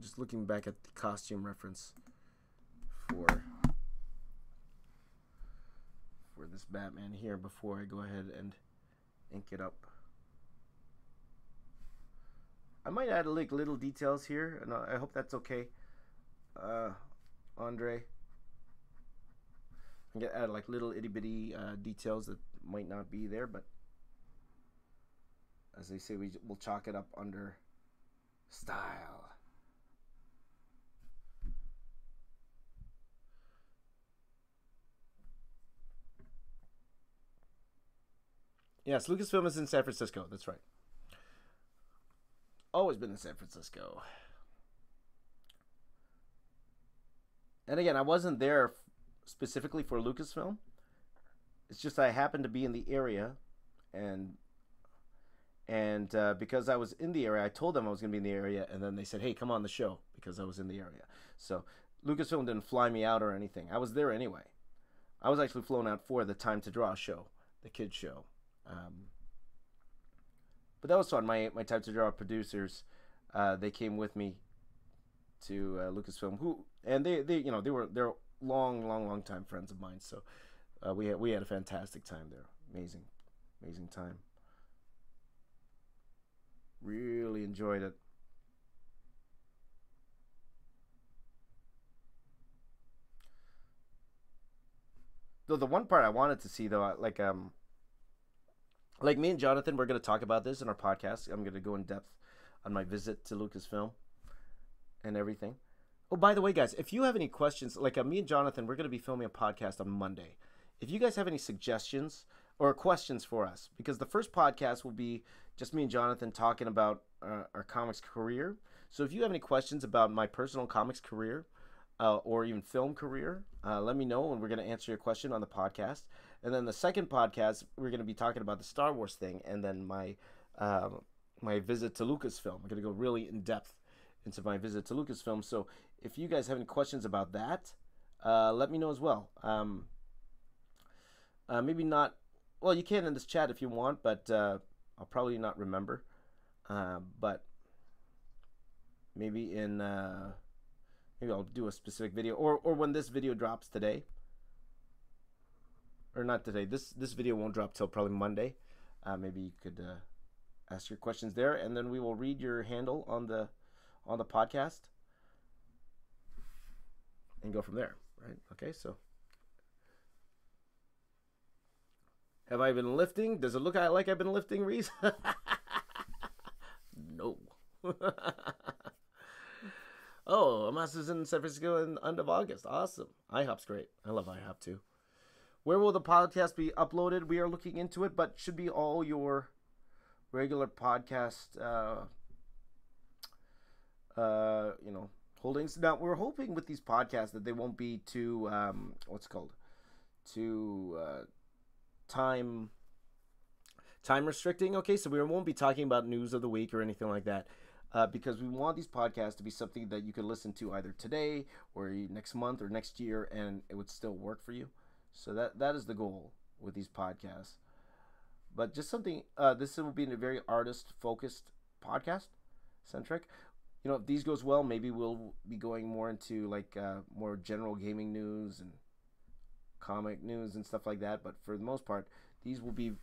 just looking back at the costume reference for for this Batman here before I go ahead and ink it up. I might add like little details here, and I hope that's okay, uh, Andre. I can add like little itty bitty uh, details that might not be there, but as they say, we will chalk it up under style. Yes, Lucasfilm is in San Francisco. That's right always been in San Francisco. And again, I wasn't there specifically for Lucasfilm. It's just I happened to be in the area, and and uh, because I was in the area, I told them I was going to be in the area, and then they said, "Hey, come on the show," because I was in the area. So Lucasfilm didn't fly me out or anything. I was there anyway. I was actually flown out for the Time to Draw show, the kids show. Um, but that was fun. My my Time to Draw producers, uh, they came with me to uh, Lucasfilm, who and they they you know they were they're long long long time friends of mine. So uh, we had we had a fantastic time there. Amazing, amazing time. Really enjoyed it. Though the one part I wanted to see though, like um, like me and Jonathan, we're going to talk about this in our podcast. I'm going to go in depth on my visit to Lucasfilm and everything. Oh, by the way, guys, if you have any questions, like uh, me and Jonathan, we're going to be filming a podcast on Monday. If you guys have any suggestions or questions for us, because the first podcast will be just me and Jonathan talking about uh, our comics career. So if you have any questions about my personal comics career uh, or even film career, uh, let me know and we're going to answer your question on the podcast. And then the second podcast, we're going to be talking about the Star Wars thing, and then my um, my visit to Lucasfilm. I'm going to go really in depth into my visit to Lucasfilm. So if you guys have any questions about that, uh, let me know as well. Um, uh, maybe not. Well, you can in this chat if you want, but uh, I'll probably not remember. Uh, but maybe in uh, maybe I'll do a specific video, or or when this video drops today or not today. This this video won't drop till probably Monday. Uh, maybe you could uh, ask your questions there, and then we will read your handle on the on the podcast and go from there. Right? Okay. So, have I been lifting? Does it look like I've been lifting, Reese? *laughs* no. *laughs* oh, Amasa's in San Francisco in end of August. Awesome. IHOP's great. I love IHOP too. Where will the podcast be uploaded? We are looking into it, but should be all your regular podcast uh, uh, you know, holdings. Now we're hoping with these podcasts that they won't be too um, what's called too uh, time time restricting. Okay, so we won't be talking about news of the week or anything like that. Uh, because we want these podcasts to be something that you can listen to either today or next month or next year, and it would still work for you. So that that is the goal with these podcasts. But just something. Uh, this will be a very artist focused podcast centric you know, if these goes well, maybe we'll be going more into like uh, more general gaming news and comic news and stuff like that. But for the most part, these will be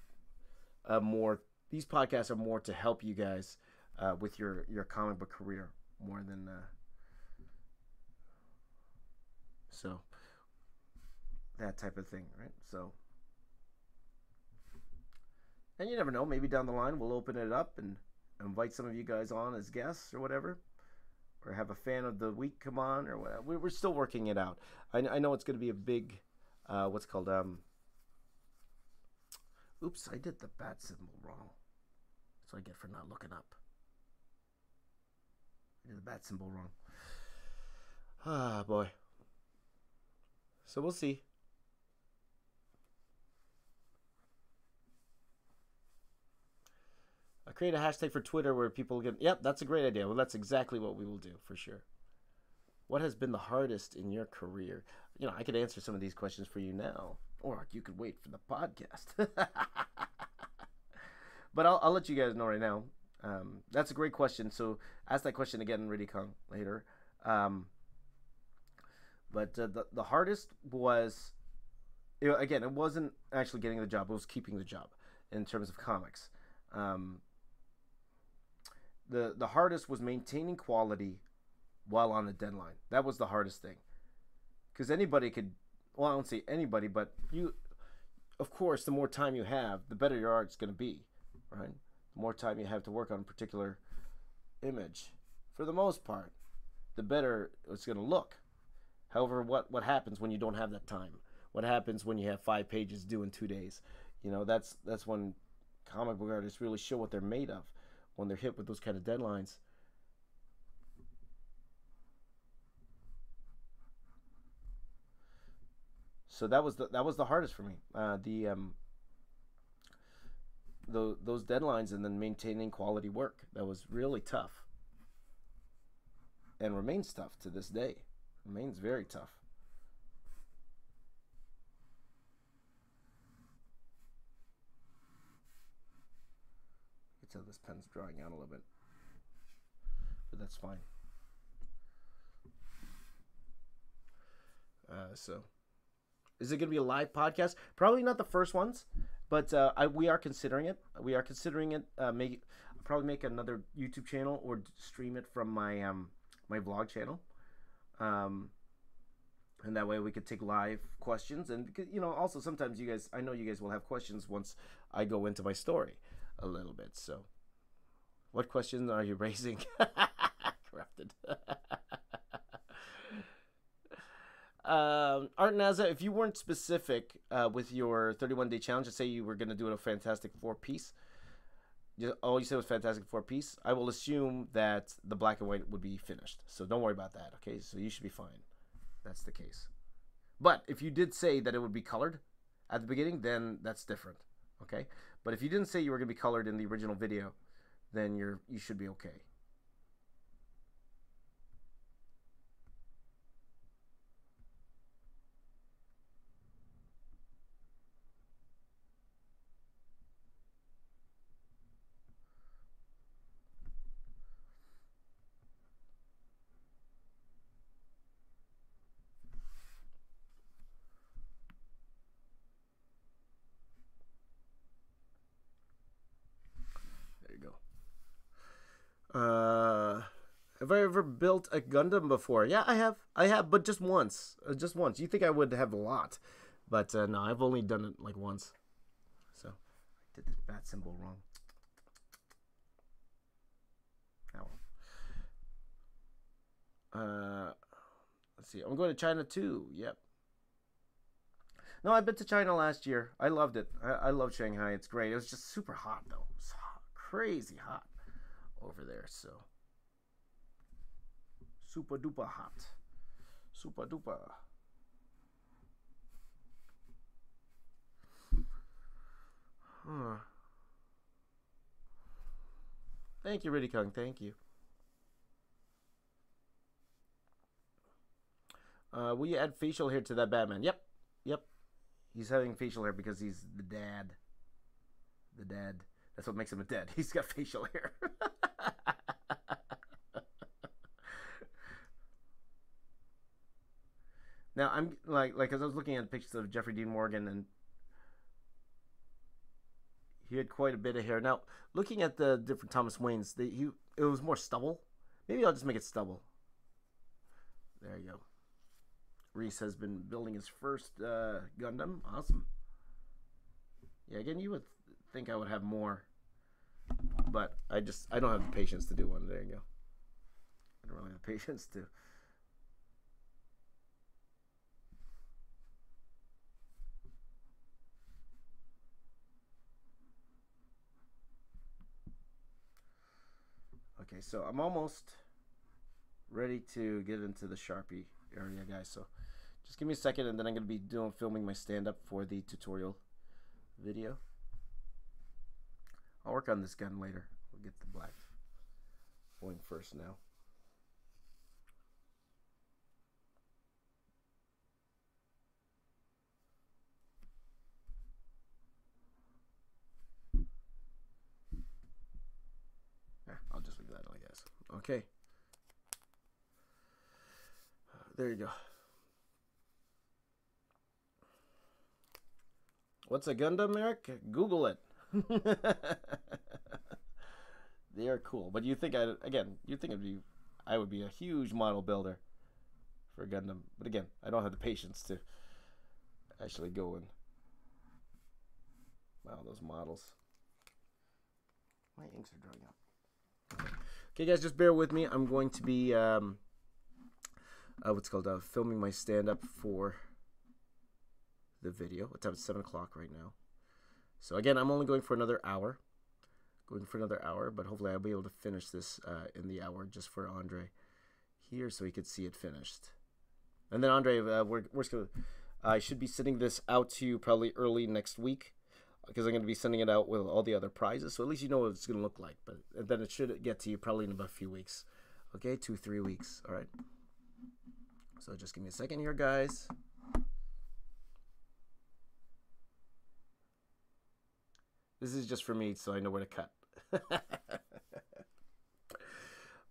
uh, more. These podcasts are more to help you guys uh, with your your comic book career more than. Uh, so that type of thing, right? So. And you never know, maybe down the line we'll open it up and invite some of you guys on as guests or whatever or have a fan of the week come on or whatever. We're still working it out. I, I know it's going to be a big, uh, what's called, um, oops, I did the bat symbol wrong. That's what I get for not looking up. I did the bat symbol wrong. Ah, boy. So we'll see. Create a hashtag for Twitter where people get. Yep, that's a great idea. Well, that's exactly what we will do for sure. What has been the hardest in your career? You know, I could answer some of these questions for you now, or you could wait for the podcast. *laughs* but I'll, I'll let you guys know right now. Um, that's a great question. So ask that question again, Riddy Kong, later. Um, but uh, the, the hardest was, again, it wasn't actually getting the job, it was keeping the job in terms of comics. Um, the the hardest was maintaining quality while on a deadline. That was the hardest thing. Because anybody could, well, I don't say anybody, but you, of course, the more time you have, the better your art's going to be, right? The more time you have to work on a particular image, for the most part, the better it's going to look. However, what what happens when you don't have that time? What happens when you have five pages due in two days? You know, that's that's when comic book artists really show what they're made of when they're hit with those kind of deadlines. So that was the that was the hardest for me. Uh, the um, the, those deadlines and then maintaining quality work that was really tough, and remains tough to this day. Remains very tough. Tell this pen's drying out a little bit. But that's fine. Uh, so, is it going to be a live podcast? Probably not the first ones, but uh, I, we are considering it. We are considering it. Uh, make probably make another YouTube channel or stream it from my um, my vlog channel. Um, and that way we could take live questions and you know also sometimes you guys i know you guys will have questions once i go into my story a little bit. So, what questions are you raising? *laughs* Corrupted. *laughs* um, Art Naza, if you weren't specific uh, with your 31 day challenge, let's say you were going to do a Fantastic Four piece, all you said was Fantastic Four piece, I will assume that the black and white would be finished. So don't worry about that, okay? So you should be fine. That's the case. But if you did say that it would be colored at the beginning, then that's different, okay? But if you didn't say you were going to be colored in the original video, then you're you should be okay. Have I ever built a Gundam before? Yeah, I have. I have, but just once. Uh, just once. You think I would have a lot, but uh, no, I've only done it like once. So I did this bat symbol wrong. Oh. Uh, let's see. I'm going to China too. Yep. No, I've been to China last year. I loved it. I, I love Shanghai. It's great. It was just super hot though. It was hot, crazy hot over there. So Super duper hot. Super duper. Huh. Thank you, Riddy Kung. Thank you. Uh, will you add facial hair to that Batman? Yep. Yep. He's having facial hair because he's the dad. The dad. That's what makes him a dad. *laughs* He's got facial hair. *laughs* now I'm like like as I was looking at pictures of Jeffrey Dean Morgan and he had quite a bit of hair. Now looking at the different Thomas Waynes, the, he it was more stubble. Maybe I'll just make it stubble. There you go. Reese has been building his first uh, Gundam. Awesome. Yeah, again, you would think I would have more, but I just I don't have the patience to do one. There you go. I don't really have *laughs* patience to. So I'm almost ready to get into the Sharpie area, guys. So just give me a second, and then I'm going to be doing filming my stand-up for the tutorial video. I'll work on this gun later. We'll get the black going first now. I'll just leave that, I guess. Okay. There you go. What's a Gundam, Eric? Google it. *laughs* they are cool, but you think I again? You think it'd be? I would be a huge model builder for Gundam, but again, I don't have the patience to actually go and wow those models. My inks are drying up. Okay, guys, just bear with me. I'm going to be um, uh, what's called uh, filming my stand up for the video. What time? It's seven o'clock right now. So again, I'm only going for another hour. Going for another hour, but hopefully I'll be able to finish this uh, in the hour just for Andre here, so he could see it finished. And then Andre, uh, we're we're gonna. I should be sending this out to you probably early next week because I'm going to be sending it out with all the other prizes. So at least you know what it's going to look like. But then it should get to you probably in about a few weeks. Okay, two, three weeks. All right. So just give me a second here, guys. This is just for me, so I know where to cut. *laughs*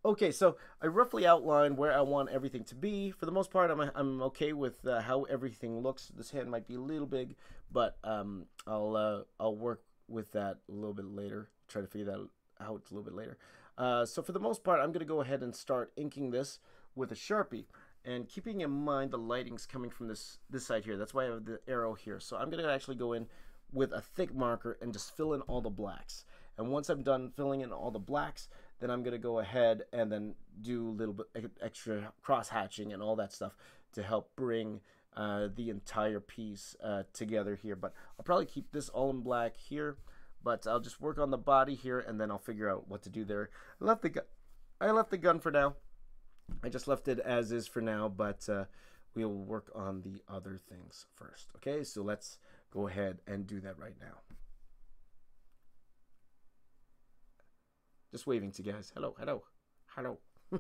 okay, so I roughly outlined where I want everything to be. For the most part, I'm, I'm okay with uh, how everything looks. This hand might be a little big, but um, I'll uh, I'll work with that a little bit later. Try to figure that out a little bit later. Uh, so for the most part, I'm going to go ahead and start inking this with a Sharpie. And keeping in mind the lighting's coming from this this side here. That's why I have the arrow here. So I'm going to actually go in with a thick marker and just fill in all the blacks. And once I'm done filling in all the blacks, then I'm going to go ahead and then do a little bit extra cross hatching and all that stuff to help bring uh, the entire piece uh, together here. But I'll probably keep this all in black here, but I'll just work on the body here and then I'll figure out what to do there. I left the gun, I left the gun for now. I just left it as is for now, but uh, we'll work on the other things first. Okay, so let's go ahead and do that right now. Just waving to guys. Hello, hello, hello. *laughs* so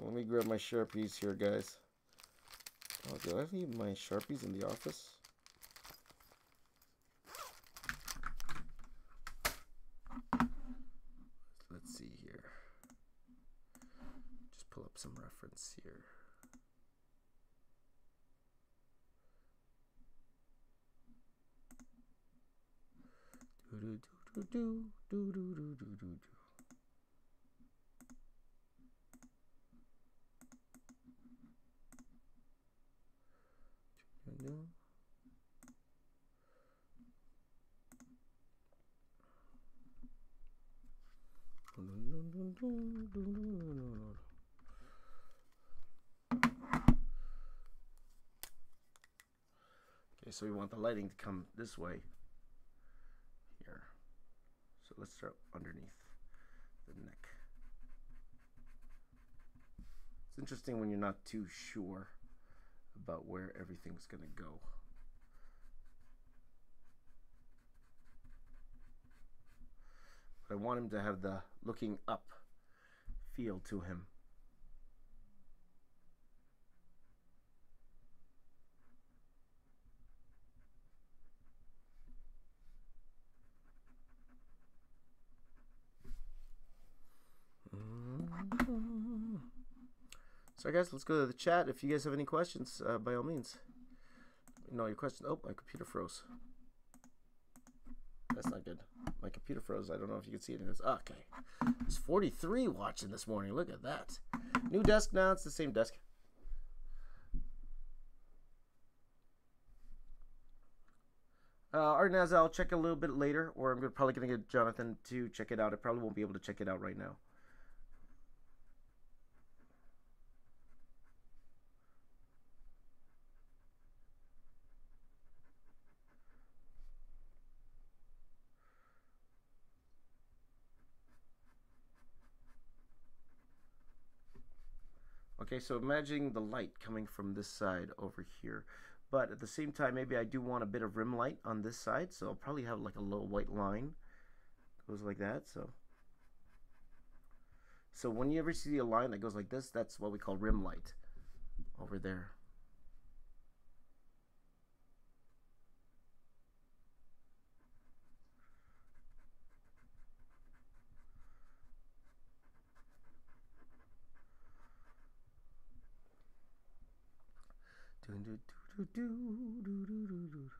let me grab my Sharpies here, guys. Oh, do I leave my Sharpies in the office? Let's see here. Just pull up some reference here. do do do do do do do do. Okay, so we want the lighting to come this way. Let's start underneath the neck. It's interesting when you're not too sure about where everything's going to go. But I want him to have the looking up feel to him. So, guys, let's go to the chat. If you guys have any questions, uh, by all means. No, your question. Oh, my computer froze. That's not good. My computer froze. I don't know if you can see it. It's okay. It's 43 watching this morning. Look at that. New desk now. It's the same desk. Uh, Arnaz, I'll check a little bit later, or I'm probably going to get Jonathan to check it out. I probably won't be able to check it out right now. Okay, so imagining the light coming from this side over here. But at the same time, maybe I do want a bit of rim light on this side, so I'll probably have like a little white line. Goes like that, so. So when you ever see a line that goes like this, that's what we call rim light over there. Do do do do do do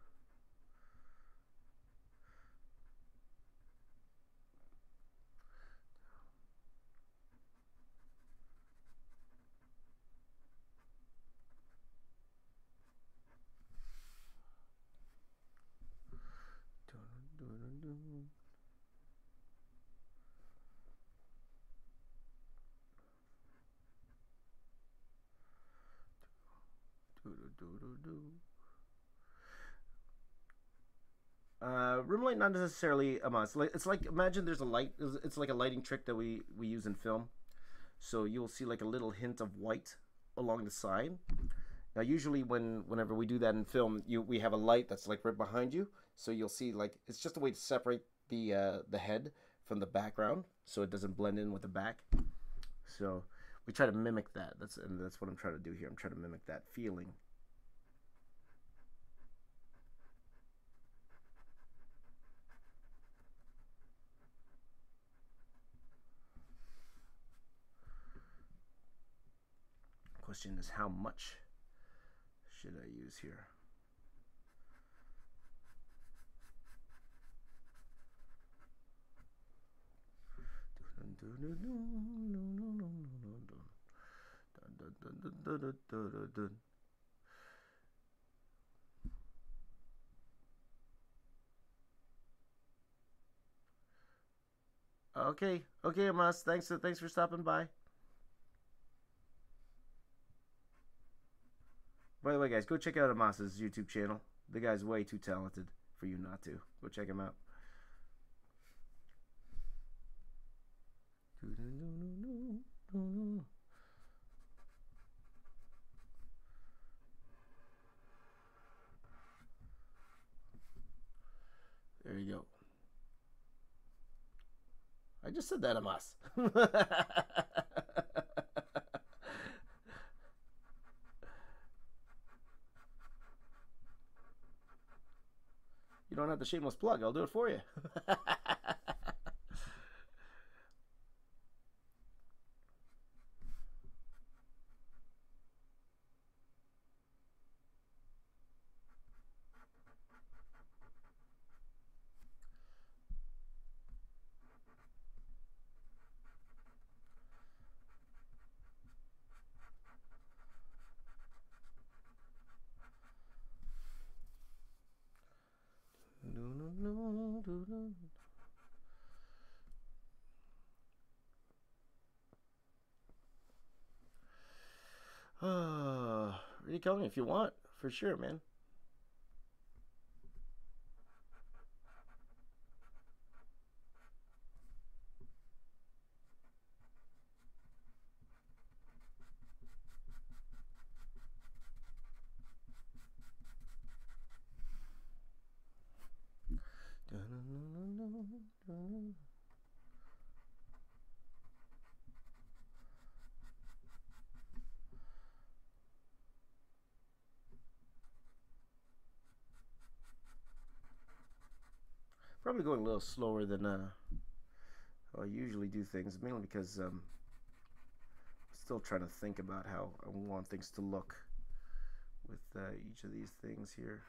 do. Uh, rim light not necessarily a must. Like it's like imagine there's a light. It's like a lighting trick that we we use in film. So you'll see like a little hint of white along the side. Now usually when whenever we do that in film, you we have a light that's like right behind you. So you'll see like it's just a way to separate the uh, the head from the background, so it doesn't blend in with the back. So we try to mimic that. That's and that's what I'm trying to do here. I'm trying to mimic that feeling. Question is how much should I use here? Okay, okay, Amos. Thanks, thanks for stopping by. By the way, guys, go check out Amas's YouTube channel. The guy's way too talented for you not to. Go check him out. There you go. I just said that, Amas. *laughs* You don't have the shameless plug. I'll do it for you. *laughs* kill me if you want, for sure, man. Probably going a little slower than uh, I usually do things, mainly because um, I'm still trying to think about how I want things to look with uh, each of these things here.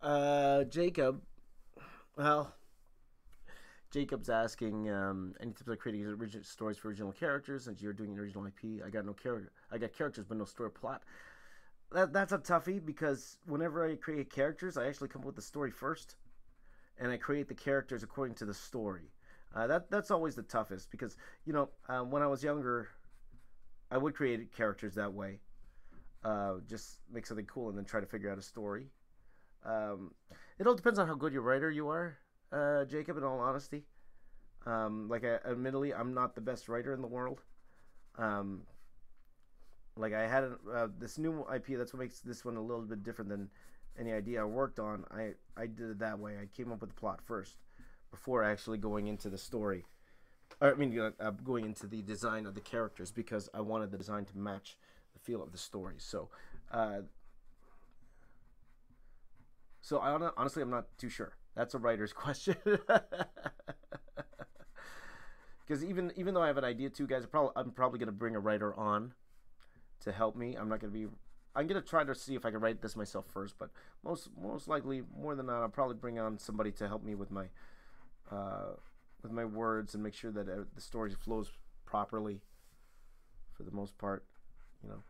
Uh, Jacob. Well, Jacob's asking um, any tips on creating original stories for original characters since you're doing an original IP. I got no character. I got characters, but no story plot. That that's a toughie because whenever I create characters, I actually come up with the story first, and I create the characters according to the story. Uh, that that's always the toughest because you know uh, when I was younger, I would create characters that way, uh, just make something cool and then try to figure out a story. Um, it all depends on how good your writer you are, uh, Jacob. In all honesty, um, like I, admittedly, I'm not the best writer in the world. Um, like I had uh, this new IP. That's what makes this one a little bit different than any idea I worked on. I I did it that way. I came up with the plot first before actually going into the story. Or, I mean, uh, going into the design of the characters because I wanted the design to match the feel of the story. So uh, so I honestly, I'm not too sure. That's a writer's *laughs* question. Because even even though I have an idea too, guys, I'm probably, I'm probably gonna bring a writer on to help me. I'm not gonna be. I'm gonna try to see if I can write this myself first, but most most likely, more than that, I'll probably bring on somebody to help me with my uh, with my words and make sure that uh, the story flows properly. For the most part, you know.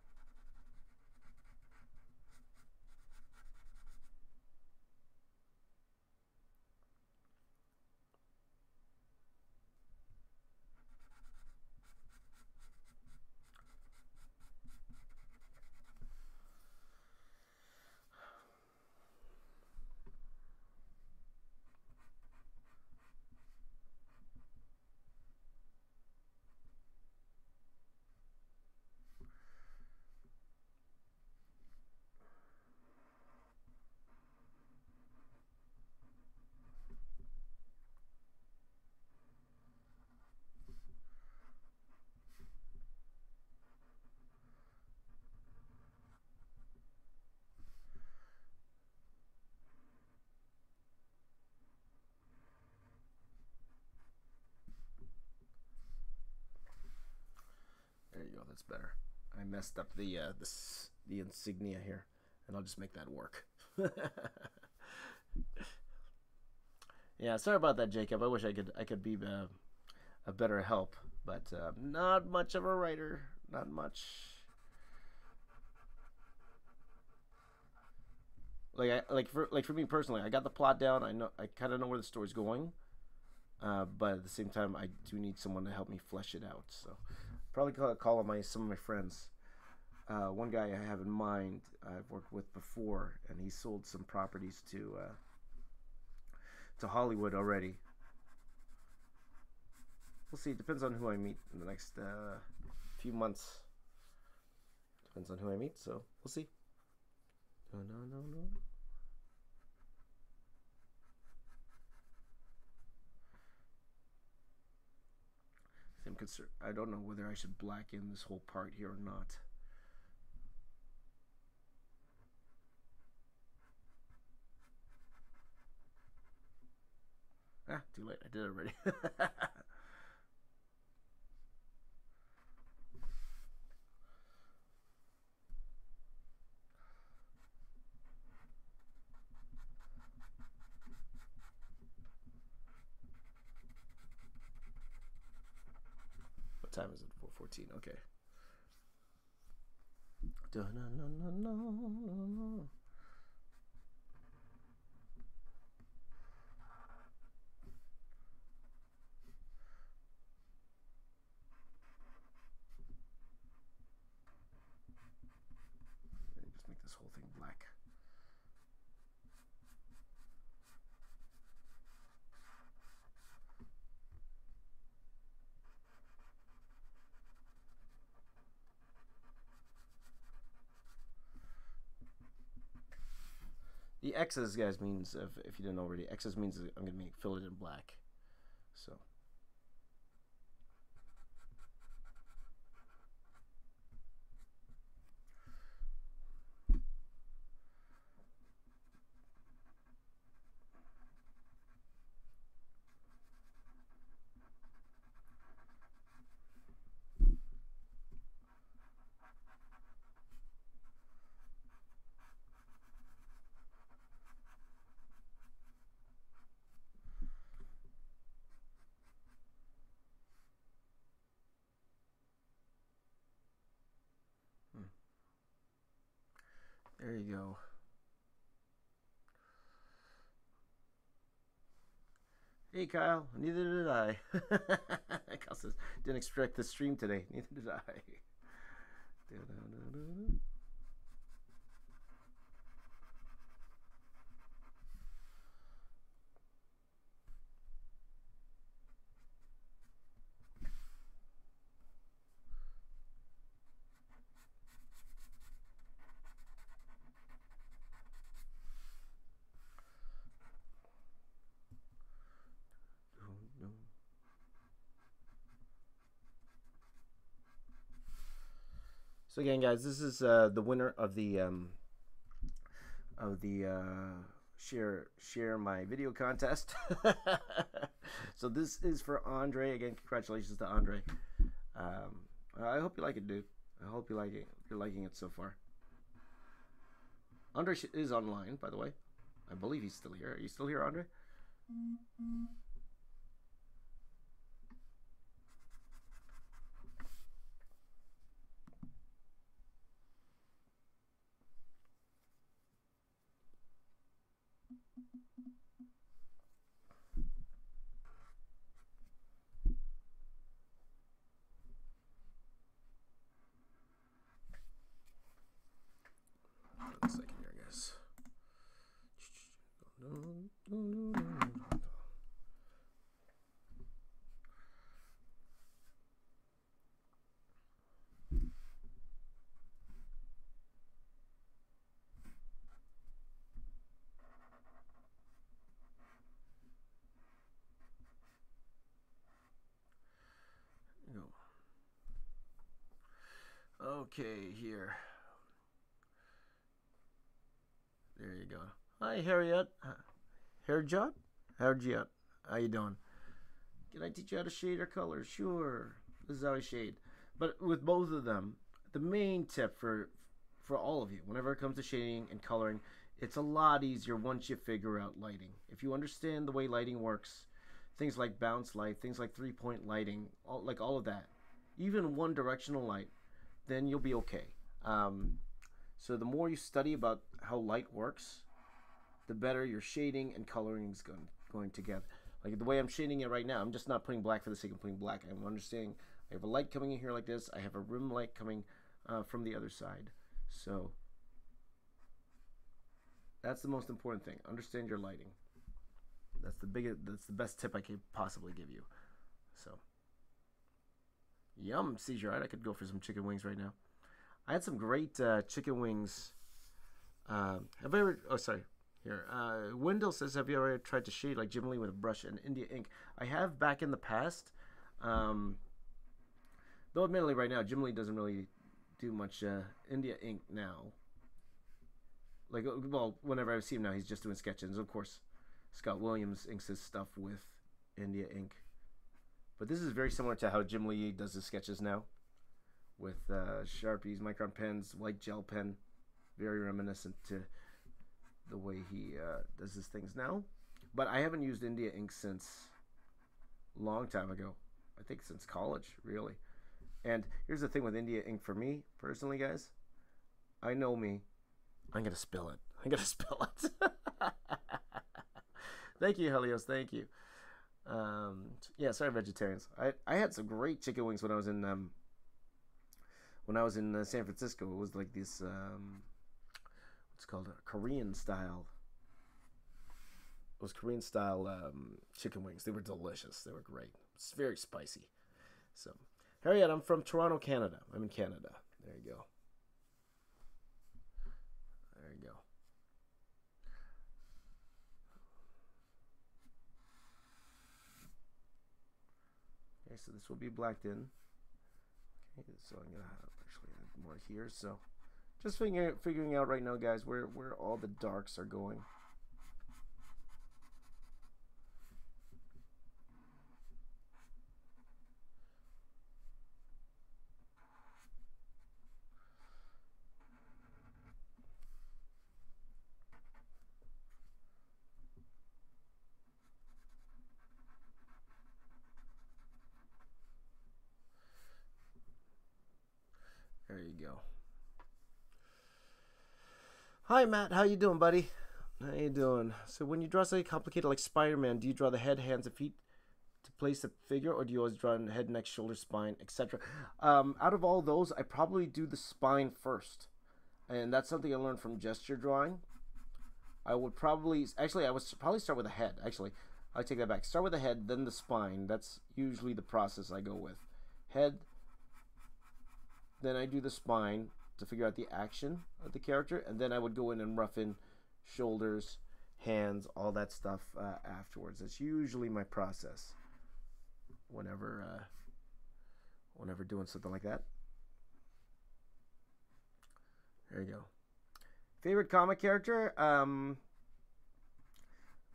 Better. I messed up the uh, the insignia here, and I'll just make that work. *laughs* yeah, sorry about that, Jacob. I wish I could I could be uh, a better help, but uh, not much of a writer. Not much. Like I like for like for me personally, I got the plot down. I know I kind of know where the story's going, uh, but at the same time, I do need someone to help me flesh it out. So probably call, call my some of my friends. Uh, one guy I have in mind I've worked with before, and he sold some properties to uh, to Hollywood already. We'll see. It depends on who I meet in the next uh, few months. Depends on who I meet, so we'll see. No, no, no, no. I'm concerned. I don't know whether I should black in this whole part here or not. Ah, too late. I did it already. *laughs* time is it? 414. Okay. The X's, guys, means if, if you didn't already, X's means I'm gonna make fill it in black. So. There you go. Hey Kyle, neither did I. *laughs* Kyle says, didn't expect the stream today. Neither did I. *laughs* So again, guys, this is uh, the winner of the um, of the uh, share share my video contest. *laughs* so this is for Andre. Again, congratulations to Andre. Um, I hope you like it, dude. I hope you like it. You're liking it so far. Andre is online, by the way. I believe he's still here. Are you still here, Andre? Mm-hmm. Okay, here. There you go. Hi, Harriet. Uh, Harriet? Harriet. How you doing? Can I teach you how to shade or color? Sure. This is how I shade. But with both of them, the main tip for for all of you, whenever it comes to shading and coloring, it's a lot easier once you figure out lighting. If you understand the way lighting works, things like bounce light, things like three-point lighting, all, like all of that, even one directional light, then you'll be okay. Um, so the more you study about how light works, the better your shading and coloring is going, going together. Like the way I'm shading it right now, I'm just not putting black for the sake of putting black. I'm understanding I have a light coming in here like this. I have a rim light coming uh, from the other side. So that's the most important thing. Understand your lighting. That's the biggest. That's the best tip I could possibly give you. So. Yum, seizure. Right, I could go for some chicken wings right now. I had some great uh, chicken wings. Um, have I ever? Oh, sorry. Here, uh, Wendell says, "Have you ever tried to shade like Jim Lee with a brush and India ink?" I have back in the past. Um, though, admittedly, right now Jim Lee doesn't really do much uh, India ink now. Like, uh, well, whenever I see him now, he's just doing sketches. Of course, Scott Williams inks his stuff with India ink. But this is very similar to how Jim Lee does his sketches now, with uh, Sharpies, Micron pens, white gel pen, very reminiscent to the way he uh, does his things now. But I haven't used India ink since a long time ago. I think since college, really. And here's the thing with India ink for me personally, guys. I know me. I'm gonna spill it. I'm gonna *laughs* spill it. thank you, Helios. Thank you. Um, yeah, sorry, vegetarians. I, I had some great chicken wings when I was in um, when I was in uh, San Francisco. It was like this um, what's called Korean style. It was Korean style um, chicken wings. They were delicious. They were great. It's very spicy. So, Harriet, I'm from Toronto, Canada. I'm in Canada. There you go. So this will be blacked in. Okay, so I'm gonna have actually more here. So just figuring figuring out right now, guys, where where all the darks are going. There you go. Hi Matt, how you doing, buddy? How you doing? So when you draw something complicated like Spider-Man, do you draw the head, hands, and feet to place the figure, or do you always draw head, neck, shoulder, spine, etc.? Um, out of all those, I probably do the spine first, and that's something I learned from gesture drawing. I would probably actually I would probably start with the head. Actually, I take that back. Start with the head, then the spine. That's usually the process I go with. Head, then I do the spine to figure out the action of the character, and then I would go in and rough in shoulders, hands, all that stuff uh, afterwards. That's usually my process whenever uh, whenever doing something like that. There you go. Favorite comic character? Um,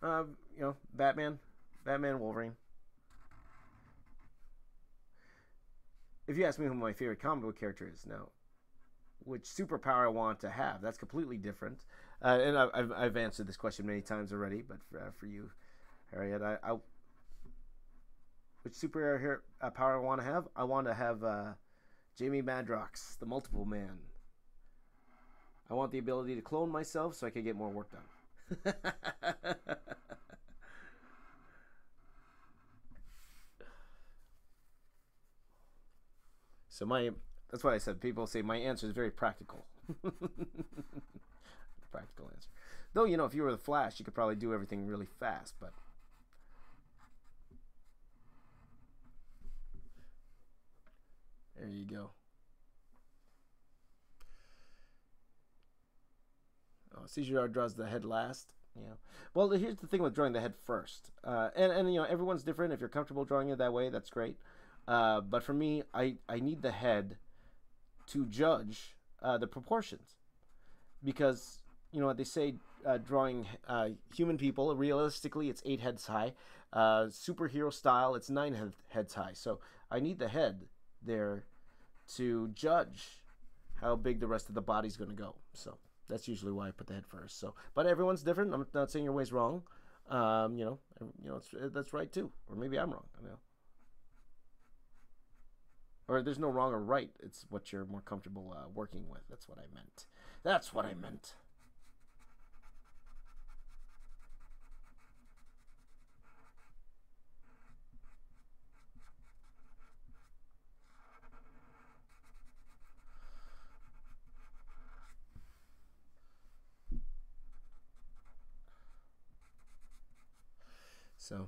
uh, you know, Batman, Batman, Wolverine. if you ask me who my favorite comic book character is now, which superpower I want to have, that's completely different. Uh, and I, have I've answered this question many times already, but for, uh, for you, Harriet, I, I which superhero uh, power I want to have? I want to have uh, Jamie Madrox, the Multiple Man. I want the ability to clone myself so I can get more work done. *laughs* So my that's why I said people say my answer is very practical. *laughs* practical answer. Though you know, if you were the Flash, you could probably do everything really fast, but there you go. Oh, Cesar draws the head last. Yeah. Well, here's the thing with drawing the head first, uh, and and you know everyone's different. If you're comfortable drawing it that way, that's great. Uh, but for me, I, I need the head to judge uh, the proportions. Because you know what they say uh, drawing uh, human people realistically it's eight heads high. Uh, superhero style it's nine head, heads high. So i need the head there to judge how big the rest of the body's going to go. So that's usually why i put the head first. So but everyone's different. I'm not saying your way's wrong. Um, you know you know that's right too. Or maybe i'm wrong. I know or there's no wrong or right. It's what you're more comfortable uh, working with. That's what I meant. That's what I meant. So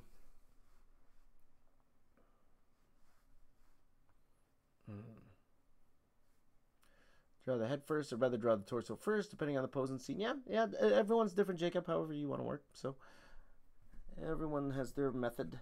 Draw the head first, or rather draw the torso first, depending on the pose and scene. Yeah, yeah, everyone's different, Jacob, however you want to work. So everyone has their method.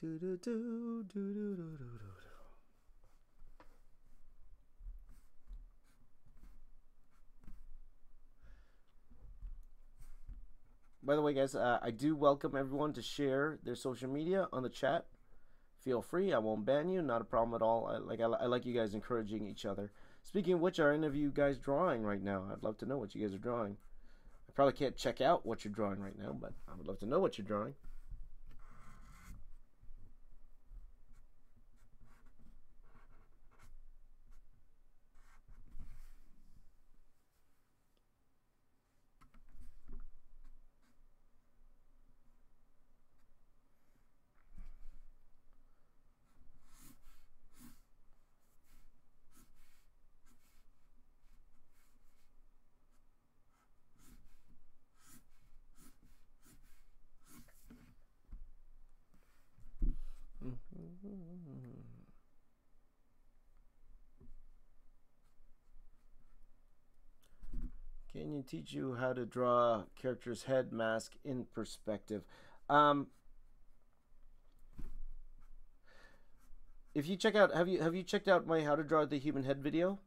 do do do do do do do do. By the way, guys, uh, I do welcome everyone to share their social media on the chat. Feel free; I won't ban you. Not a problem at all. I like I, I like you guys encouraging each other. Speaking of which, are any of you guys drawing right now? I'd love to know what you guys are drawing. I probably can't check out what you're drawing right now, but I would love to know what you're drawing. Teach you how to draw a character's head mask in perspective? Um, if you check out, have you have you checked out my how to draw the human head video?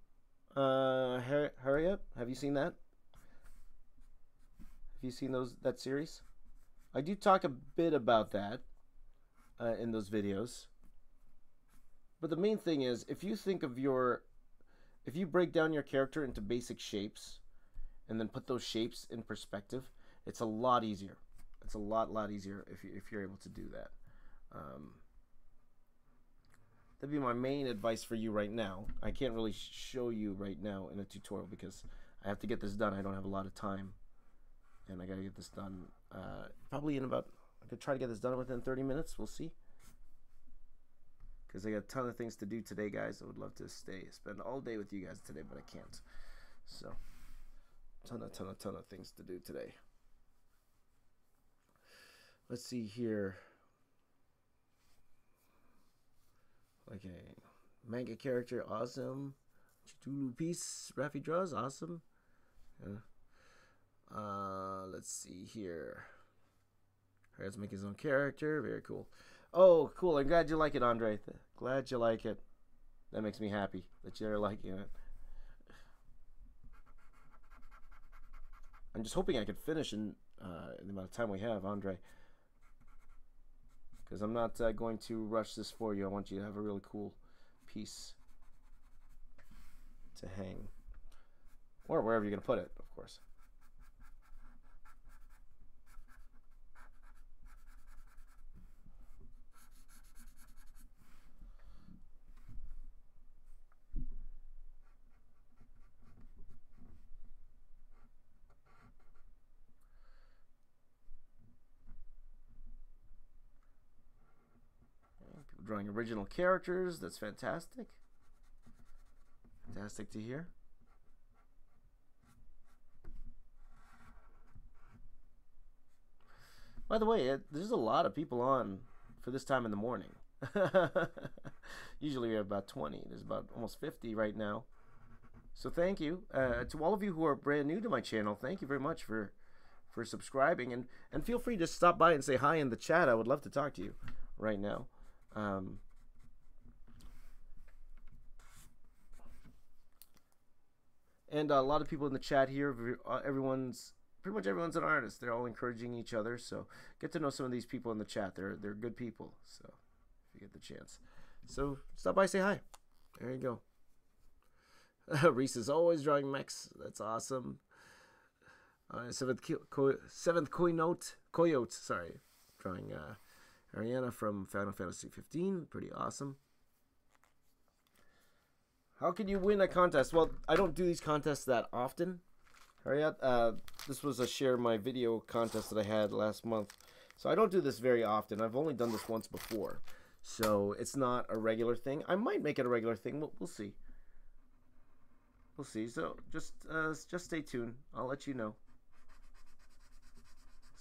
Uh, Harriet, have you seen that? Have you seen those that series? I do talk a bit about that uh, in those videos. But the main thing is, if you think of your, if you break down your character into basic shapes, and then put those shapes in perspective, it's a lot easier. It's a lot, lot easier if, you, if you're able to do that. Um, that'd be my main advice for you right now. I can't really show you right now in a tutorial because I have to get this done. I don't have a lot of time. And I got to get this done uh, probably in about, I could try to get this done within 30 minutes. We'll see. Because I got a ton of things to do today, guys. I would love to stay, spend all day with you guys today, but I can't. So ton of ton of ton of things to do today. Let's see here. A manga character, awesome. Cthulhu piece, Raffy draws, awesome. Yeah. Uh, let's see here. Let's make his own character, very cool. Oh, cool! I'm glad you like it, Andre. Glad you like it. That makes me happy that you're liking it. I'm just hoping I could finish in, uh, in the amount of time we have, Andre. Because I'm not uh, going to rush this for you. I want you to have a really cool piece to hang. Or wherever you're going to put it, of course. drawing original characters. That's fantastic. Fantastic to hear. By the way, it, there's a lot of people on for this time in the morning. *laughs* Usually we have about 20. There's about almost 50 right now. So thank you uh, to all of you who are brand new to my channel. Thank you very much for for subscribing and and feel free to stop by and say hi in the chat. I would love to talk to you right now. Um, and a lot of people in the chat here, uh, everyone's pretty much everyone's an artist. They're all encouraging each other. So get to know some of these people in the chat. They're they're good people. So if you get the chance, so stop by, say hi. There you go. *laughs* Reese is always drawing mechs. That's awesome. Uh, seventh co seventh coyote coyote. Sorry, drawing uh, Aranea from Final Fantasy 15, pretty awesome. How can you win a contest? Well, I don't do these contests that often. Harriet, uh, this was a share my video contest that I had last month. So I don't do this very often. I've only done this once before. So it's not a regular thing. I might make it a regular thing. We'll, we'll see. We'll see. So just uh, just stay tuned. I'll let you know.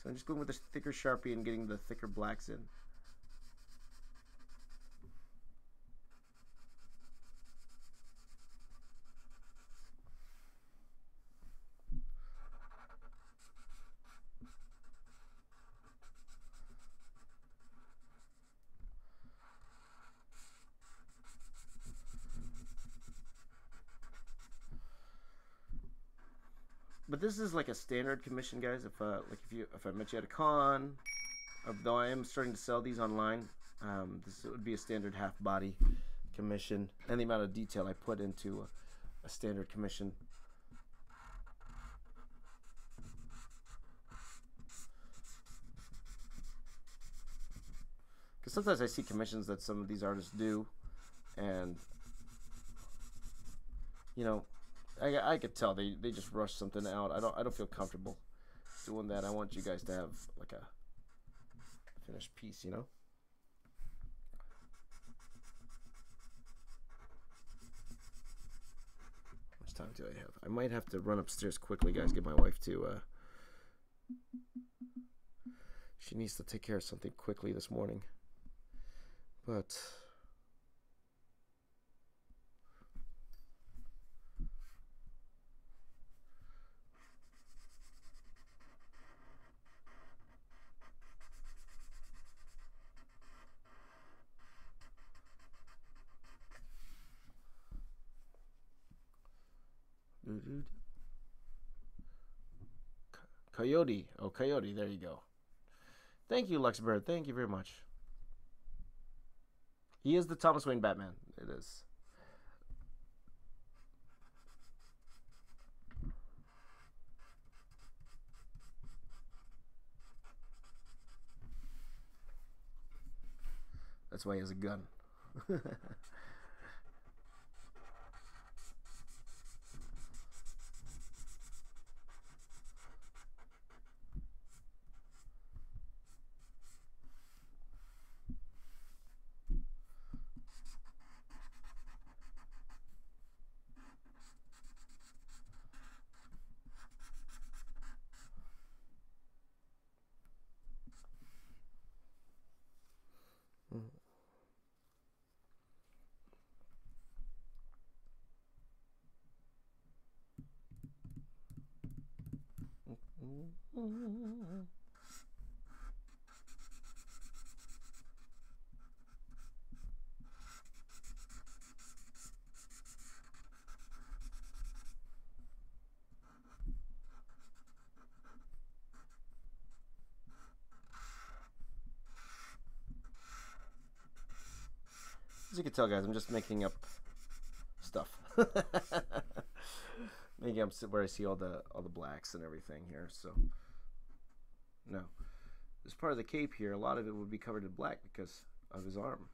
So I'm just going with the thicker Sharpie and getting the thicker blacks in. This is like a standard commission, guys. If uh, like if you if I met you at a con, though I am starting to sell these online, um, this would be a standard half body commission, and the amount of detail I put into a, a standard commission. Because sometimes I see commissions that some of these artists do, and you know, I, I could tell they, they just rushed something out. I don't I don't feel comfortable doing that. I want you guys to have like a finished piece, you know. How much time do I have? I might have to run upstairs quickly, guys. Get my wife to. Uh, she needs to take care of something quickly this morning. But Coyote. Oh, Coyote. There you go. Thank you, Luxbird. Thank you very much. He is the Thomas Wayne Batman. It is. That's why he has a gun. *laughs* As you can tell, guys, I'm just making up stuff. *laughs* making up where I see all the all the blacks and everything here. So, no, this part of the cape here, a lot of it would be covered in black because of his arm.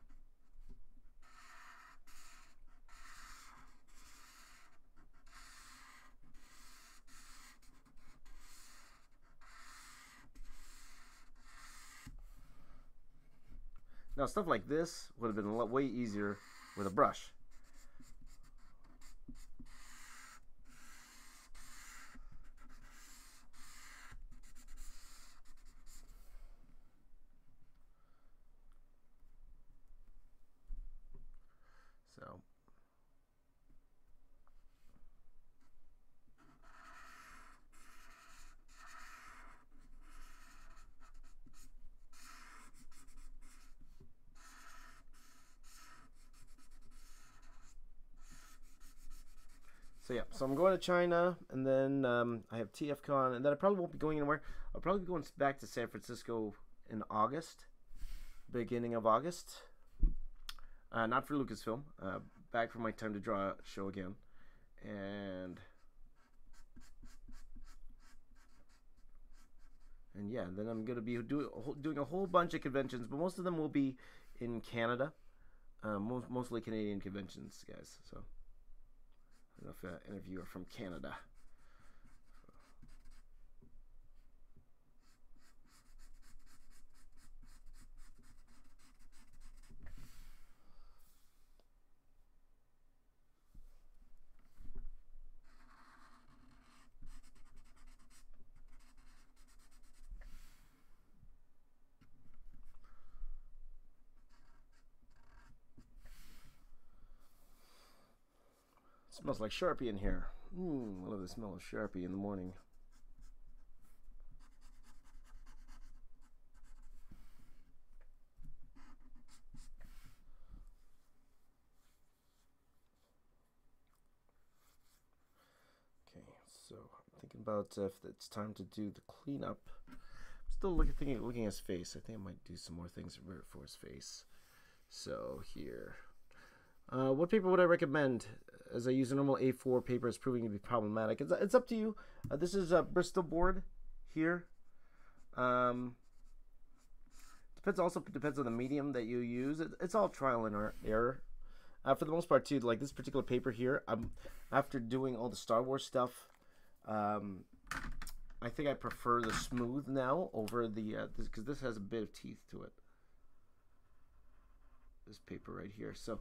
Now, stuff like this would have been a lot way easier with a brush. So I'm going to China, and then um, I have TFCon, and then I probably won't be going anywhere. I'll probably be going back to San Francisco in August, beginning of August. Uh, not for Lucasfilm, uh, back for my time to draw show again, and and yeah, then I'm gonna be do, doing a whole bunch of conventions, but most of them will be in Canada, uh, most, mostly Canadian conventions, guys. So don't know if you are from Canada. Smells like Sharpie in here. Mmm, I love the smell of Sharpie in the morning. Okay, so I'm thinking about if it's time to do the cleanup. I'm still looking, thinking, looking at his face. I think I might do some more things for his face. So here. Uh, what paper would I recommend? As I use a normal A4 paper, is proving to be problematic. It's, it's up to you. Uh, this is a Bristol board here. Um, depends also depends on the medium that you use. It, it's all trial and error. Uh, for the most part, too, like this particular paper here, I'm after doing all the Star Wars stuff. Um, I think I prefer the smooth now over the because uh, this, this has a bit of teeth to it. This paper right here, so.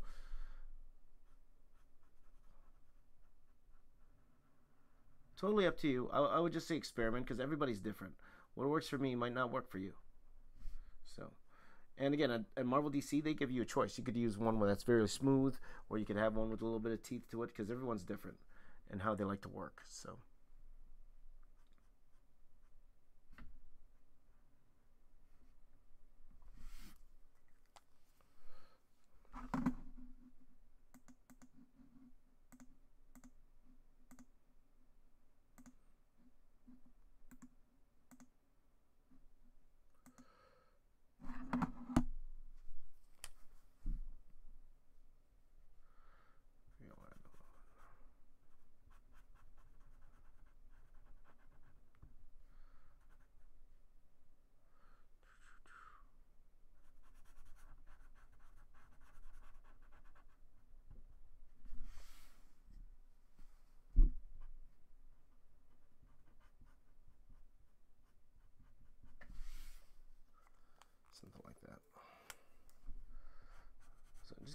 Totally up to you. I, I would just say experiment because everybody's different. What works for me might not work for you. So, and again, at, at, Marvel DC, they give you a choice. You could use one where that's very smooth, or you could have one with a little bit of teeth to it because everyone's different and how they like to work. So.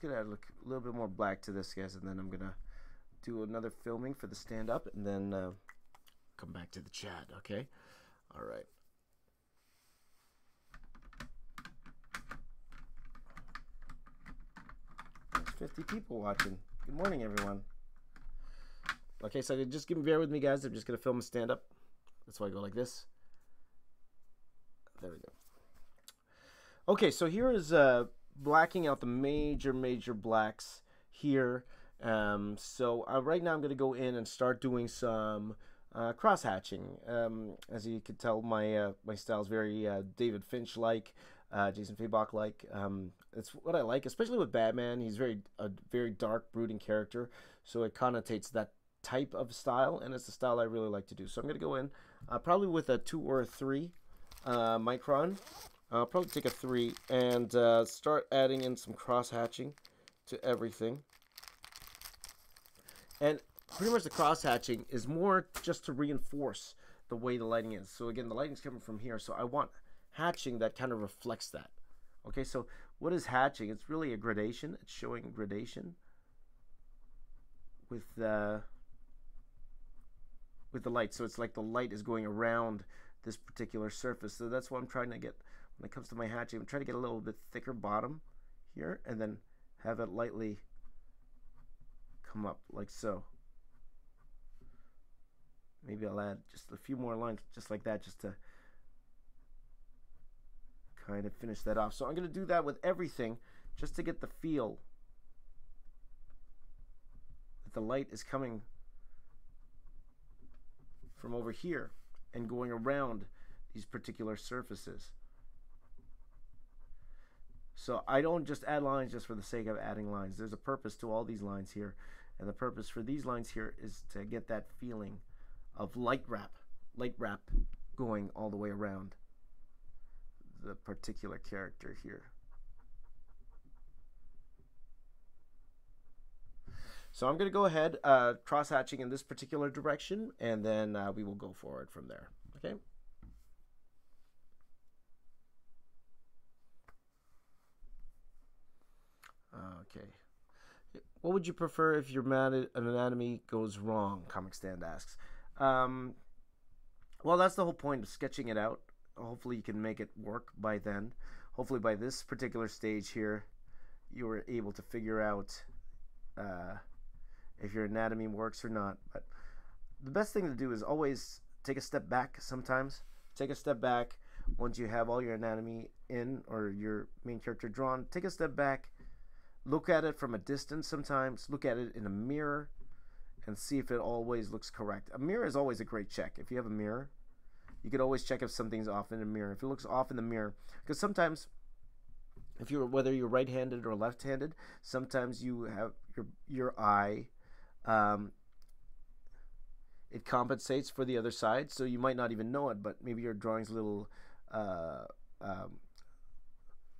Gonna add a little bit more black to this, guys, and then I'm gonna do another filming for the stand up, and then uh, come back to the chat. Okay. All right. There's 50 people watching. Good morning, everyone. Okay, so just give me bear with me, guys. I'm just gonna film a stand up. That's why I go like this. There we go. Okay, so here is uh, blacking out the major, major blacks here. Um, so uh, right now I'm going to go in and start doing some uh, cross hatching. Um, as you can tell, my uh, my style is very uh, David Finch like, uh, Jason Fabok like. Um, it's what I like, especially with Batman. He's very a very dark, brooding character, so it connotates that type of style, and it's the style I really like to do. So I'm going to go in uh, probably with a two or a three micron. I'll probably take a three and uh, start adding in some cross hatching to everything. And pretty much the cross hatching is more just to reinforce the way the lighting is. So again, the lighting's coming from here. So I want hatching that kind of reflects that. Okay, so what is hatching? It's really a gradation. It's showing gradation with the with the light. So it's like the light is going around this particular surface. So that's what I'm trying to get when it comes to my hatching. I'm trying to get a little bit thicker bottom here and then have it lightly come up like so. Maybe I'll add just a few more lines just like that just to kind of finish that off. So I'm going to do that with everything just to get the feel that the light is coming from over here and going around these particular surfaces. So I don't just add lines just for the sake of adding lines. There's a purpose to all these lines here. And the purpose for these lines here is to get that feeling of light wrap, light wrap going all the way around the particular character here. So I'm going to go ahead uh, cross hatching in this particular direction and then uh, we will go forward from there. Okay. Okay. What would you prefer if your an anatomy goes wrong? Comic Stand asks. Um, well, that's the whole point of sketching it out. Hopefully, you can make it work by then. Hopefully, by this particular stage here, you were able to figure out uh, if your anatomy works or not. But the best thing to do is always take a step back sometimes. Take a step back once you have all your anatomy in or your main character drawn. Take a step back Look at it from a distance sometimes. Look at it in a mirror and see if it always looks correct. A mirror is always a great check. If you have a mirror, you could always check if something's off in a mirror. If it looks off in the mirror, because sometimes if you're whether you're right-handed or left-handed, sometimes you have your your eye um, it compensates for the other side, so you might not even know it, but maybe your drawing's a little uh, um,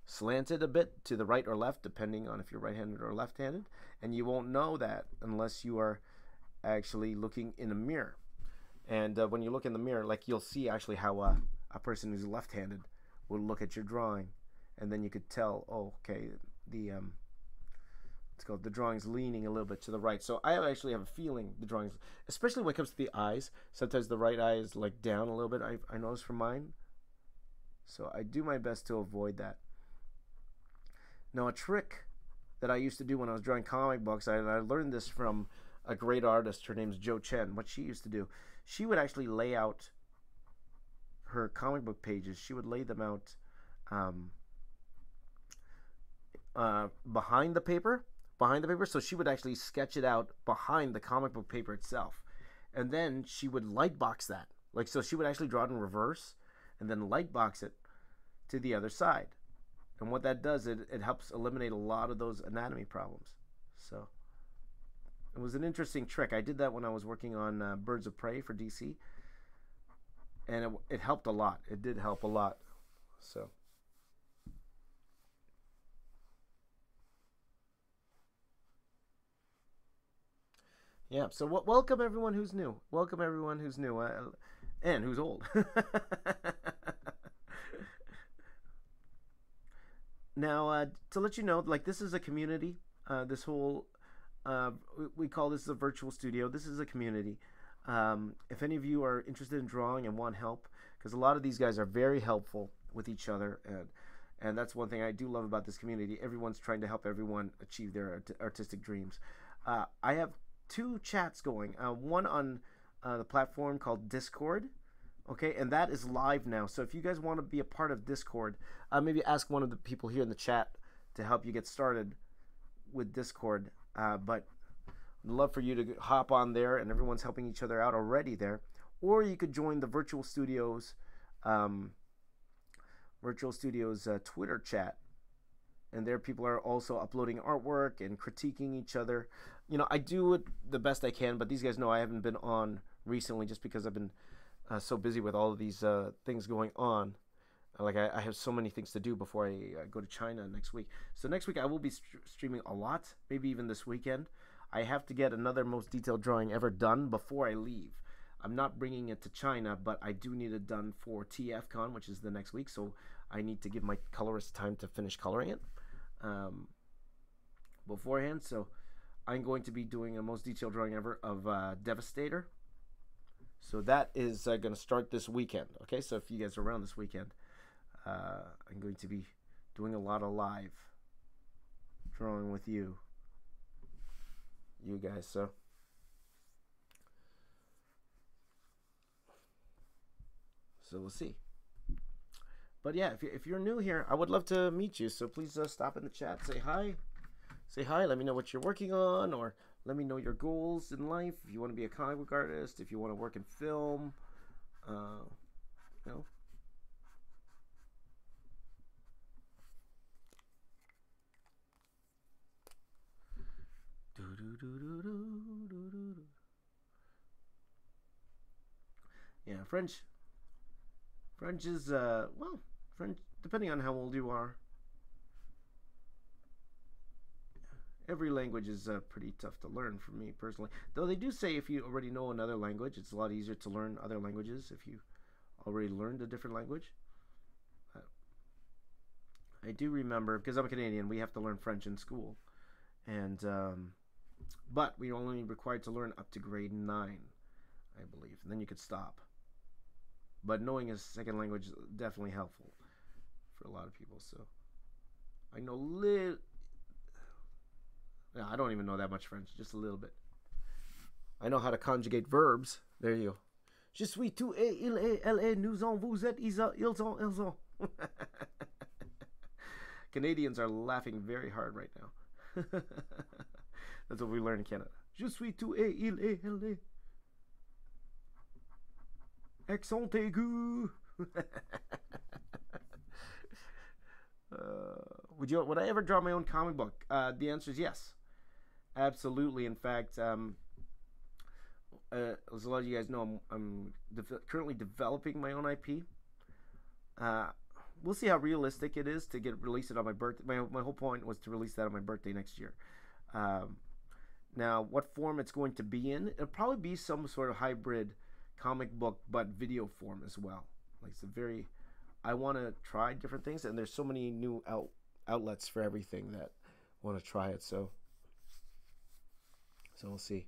slanted a bit to the right or left, depending on if you're right-handed or left-handed, and you won't know that unless you are actually looking in a mirror. And uh, when you look in the mirror, like you'll see actually how uh, a person who's left-handed will look at your drawing, and then you could tell, oh, okay, the um, it's called the drawing's leaning a little bit to the right. So I actually have a feeling the drawings, especially when it comes to the eyes. Sometimes the right eye is like down a little bit. I I notice for mine. So I do my best to avoid that. Now, a trick that I used to do when I was drawing comic books, I, I learned this from a great artist. Her name's Jo Chen. What she used to do, she would actually lay out her comic book pages. She would lay them out um, uh, behind the paper, behind the paper. So she would actually sketch it out behind the comic book paper itself, and then she would lightbox that. Like so, she would actually draw it in reverse, and then lightbox it to the other side. And what that does, it, it helps eliminate a lot of those anatomy problems. So it was an interesting trick. I did that when I was working on uh, Birds of Prey for DC. And it, it helped a lot. It did help a lot. So. Yeah, so w- welcome everyone who's new. Welcome everyone who's new. Uh, and who's old. *laughs* Now, uh, to let you know, like this is a community uh, this whole uh, we call this a virtual studio. This is a community. Um, if any of you are interested in drawing and want help, because a lot of these guys are very helpful with each other, and and that's one thing I do love about this community. Everyone's trying to help everyone achieve their art- artistic dreams. Uh, I have two chats going. Uh, one on uh, the platform called Discord. Okay, and that is live now. So if you guys want to be a part of Discord, uh, maybe ask one of the people here in the chat to help you get started with Discord. Uh, but I'd love for you to hop on there, and everyone's helping each other out already there. Or you could join the Virtual Studios, um, Virtual Studios uh, Twitter chat, and there people are also uploading artwork and critiquing each other. You know, I do it the best I can, but these guys know I haven't been on recently just because I've been uh, so busy with all of these uh, things going on. Like I, I, have so many things to do before I uh, go to China next week. So next week I will be st- streaming a lot, maybe even this weekend. I have to get another most detailed drawing ever done before I leave. I'm not bringing it to China, but I do need it done for TFCon, which is the next week. So I need to give my colorist time to finish coloring it um, beforehand. So I'm going to be doing a most detailed drawing ever of uh, Devastator. So that is uh, going to start this weekend. Okay, so if you guys are around this weekend, uh, I'm going to be doing a lot of live drawing with you, you guys. So. So we'll see. But yeah, if, you, if you're new here, I would love to meet you. So please uh, stop in the chat, say hi, say hi. Let me know what you're working on, or let me know your goals in life. If you want to be a comic book artist, if you want to work in film, uh, you know. Yeah, French. French is uh well, French depending on how old you are. Every language is uh, pretty tough to learn for me personally. Though they do say if you already know another language, it's a lot easier to learn other languages if you already learned a different language. Uh, I do remember because I'm a Canadian, we have to learn French in school, and um, but we are only required to learn up to grade nine, I believe, and then you could stop. But knowing a second language is definitely helpful for a lot of people. So I know little I don't even know that much French, just a little bit. I know how to conjugate verbs. There you go. Je suis tout et il est, elle est, nous en, vous êtes, ils, ils ont, ils ont. *laughs* Canadians are laughing very hard right now. *laughs* That's what we learn in Canada. Je suis tout et il est, elle est. Accent aigu. *laughs* uh, would you? Would I ever draw my own comic book? Uh, the answer is yes. Absolutely. In fact, um, uh, as a lot of you guys know, I'm, I'm de- currently developing my own IP. Uh, we'll see how realistic it is to get release it on my birthday. My, my whole point was to release that on my birthday next year. Um, now, what form it's going to be in? It'll probably be some sort of hybrid comic book, but video form as well. Like it's a very, I want to try different things, and there's so many new out outlets for everything that want to try it. So so we'll see.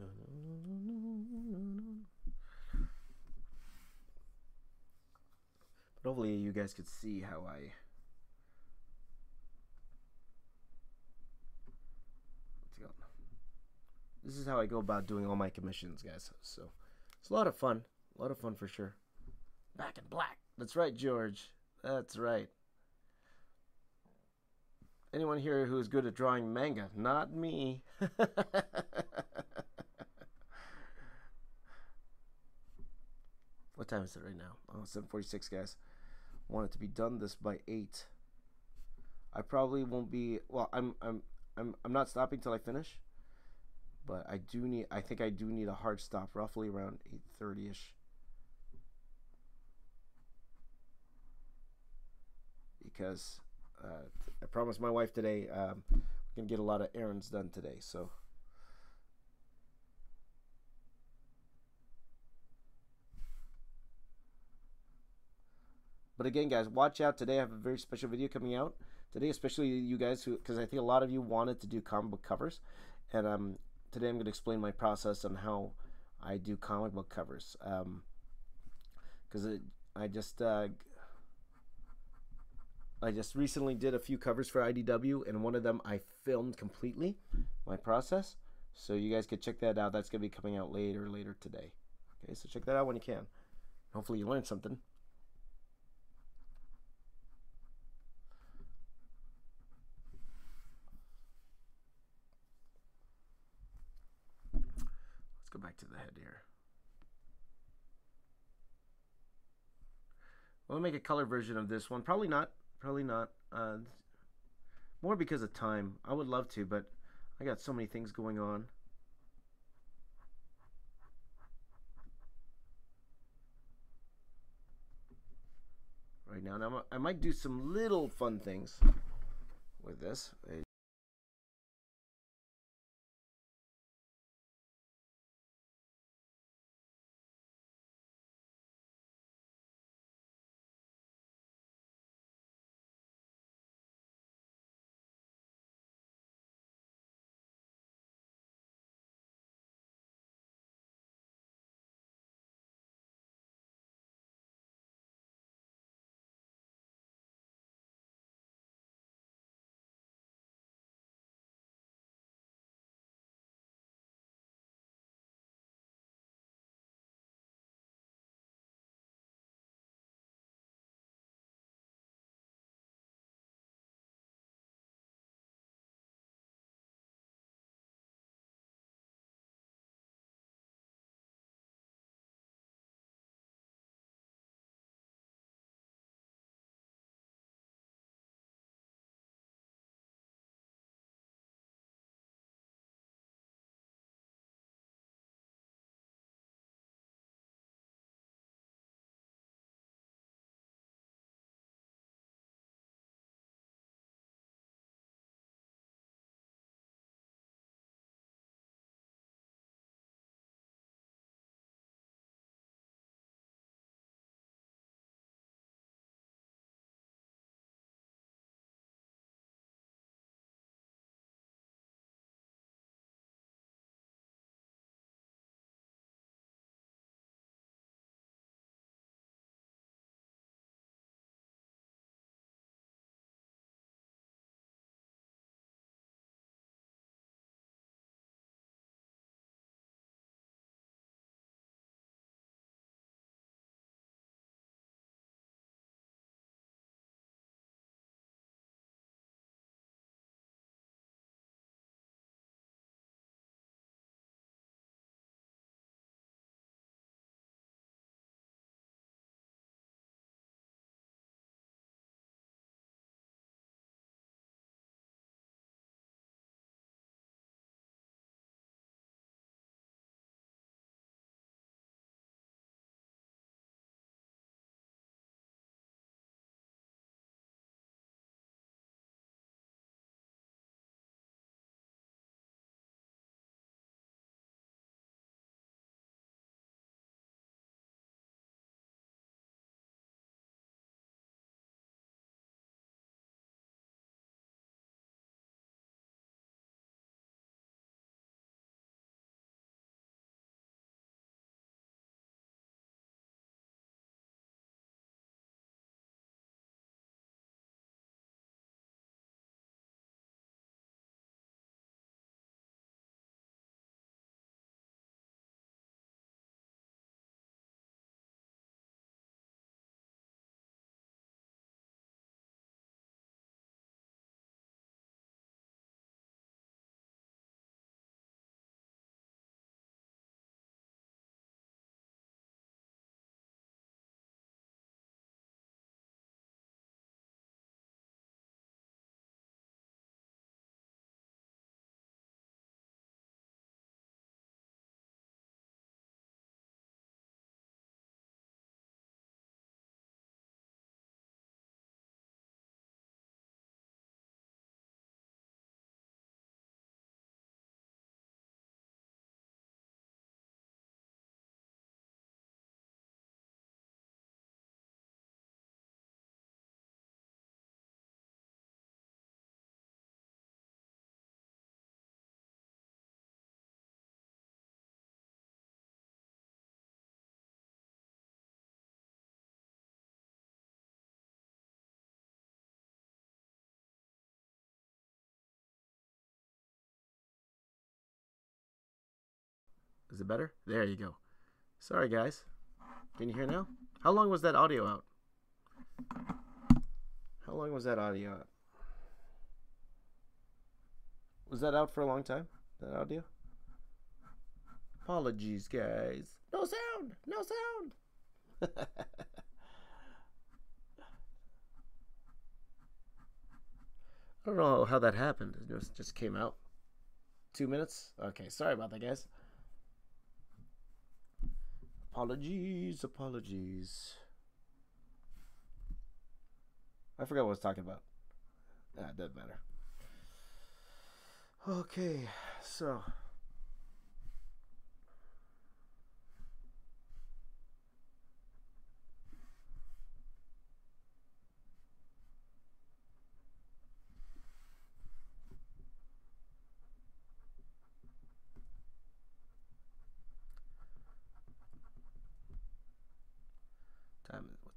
But hopefully you guys could see how I This is how I go about doing all my commissions, guys. So it's a lot of fun. A lot of fun for sure. Back in black. That's right, George. That's right. Anyone here who is good at drawing manga? Not me. *laughs* what time is it right now? Oh, 7.46, guys want it to be done this by eight. I probably won't be. Well, I'm I'm I'm I'm not stopping till I finish. but I do need. I think I do need a hard stop, roughly around eight thirty ish. Because uh, I promised my wife today um, we're gonna get a lot of errands done today, so. But again, guys, watch out. Today I have a very special video coming out. Today, especially you guys who, because I think a lot of you wanted to do comic book covers. And um, today I'm going to explain my process on how I do comic book covers. Because um, I just, uh, I just recently did a few covers for IDW, and one of them I filmed completely, my process. So you guys could check that out. That's going to be coming out later, later today. Okay, so check that out when you can. Hopefully you learned something. Let's go back to the head here. We'll make a color version of this one. Probably not. Probably not. Uh, more because of time. I would love to, but I got so many things going on. Right now, now I might do some little fun things with this. Is it better? There you go. Sorry, guys. Can you hear now? How long was that audio out? How long was that audio out? Was that out for a long time? That audio? Apologies, guys. No sound! No sound! *laughs* I don't know how that happened. It just, just came out. Two minutes? Okay, sorry about that, guys. Apologies, apologies. I forgot what I was talking about. Ah, doesn't matter. Okay, so.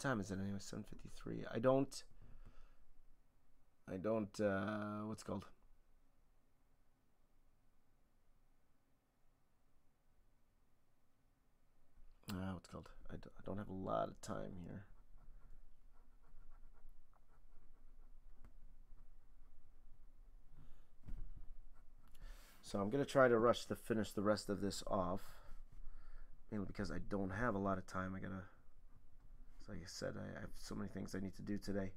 Time, is it anyway? 7.53. I don't... I don't, uh, what's called? Uh, what's called? I d- I don't have a lot of time here. So I'm going to try to rush to finish the rest of this off. Mainly because I don't have a lot of time. I got to, like I said, I have so many things I need to do today.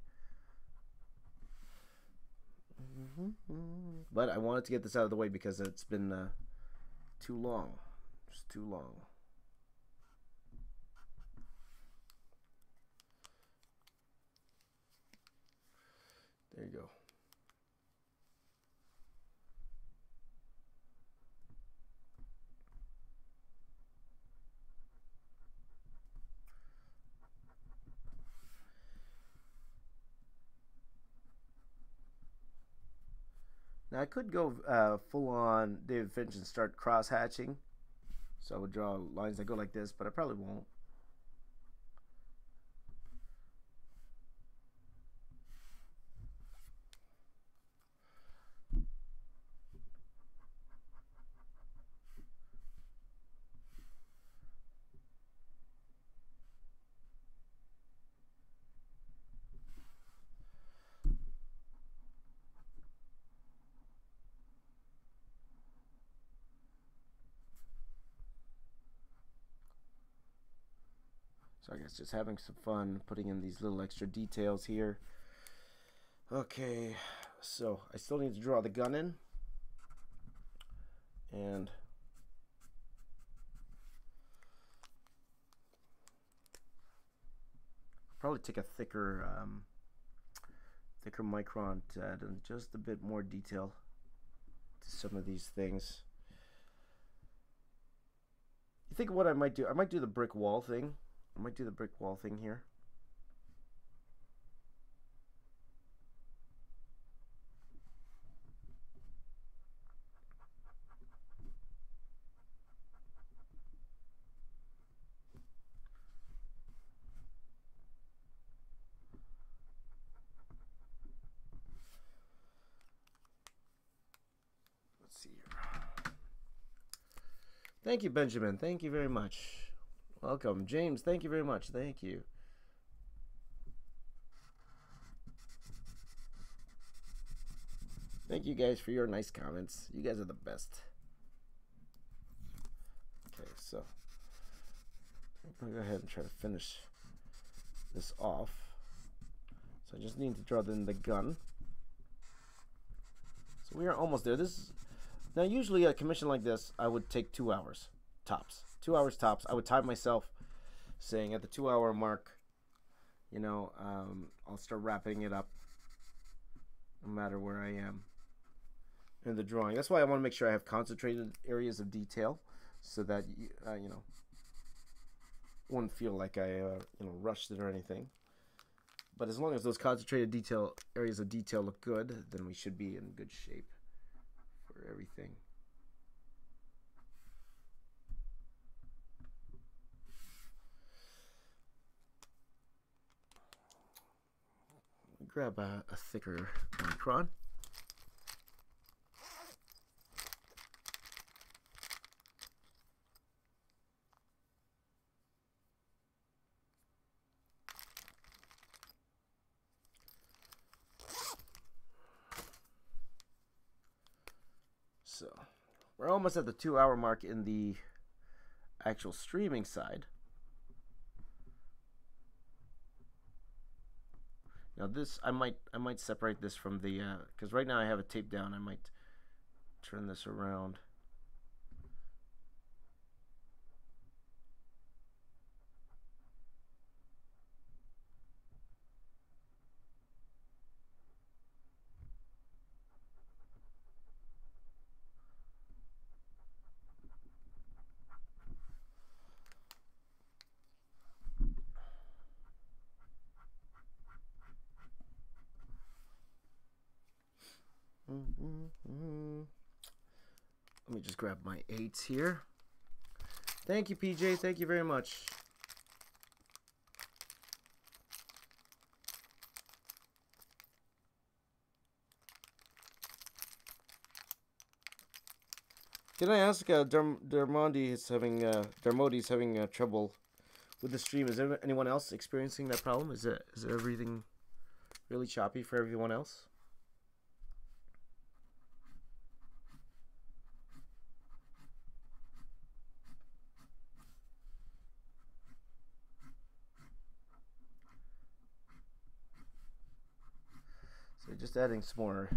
But I wanted to get this out of the way because it's been uh, too long. Just too long. There you go. Now I could go uh, full on David Finch and start cross hatching. So I would draw lines that go like this, but I probably won't. Just having some fun putting in these little extra details here. Okay, so I still need to draw the gun in. And probably take a thicker um, thicker micron to add in just a bit more detail to some of these things. You think what I might do? I might do the brick wall thing. I might do the brick wall thing here. Thank you, Benjamin. Thank you very much. Welcome. James, thank you very much. Thank you. Thank you guys for your nice comments. You guys are the best. Okay, so I'm to go ahead and try to finish this off. So I just need to draw in the gun. So we are almost there. This is, now usually a commission like this I would take two hours tops two hours tops. I would time myself saying at the two hour mark, you know, um, I'll start wrapping it up no matter where I am in the drawing. That's why I want to make sure I have concentrated areas of detail so that, uh, you know, wouldn't feel like I, uh, you know, rushed it or anything. But as long as those concentrated detail areas of detail look good, then we should be in good shape for everything. grab a, a thicker micron. So we're almost at the two hour mark in the actual streaming side. Now this, I might, I might separate this from the, because uh, right now I have it taped down. I might turn this around. Let me just grab my eights here. Thank you, PJ. Thank you very much. Can I ask, uh, Derm Dermondi is having, uh, Dermodi is having uh, trouble with the stream. Is there anyone else experiencing that problem? Is it, is everything really choppy for everyone else? So adding some more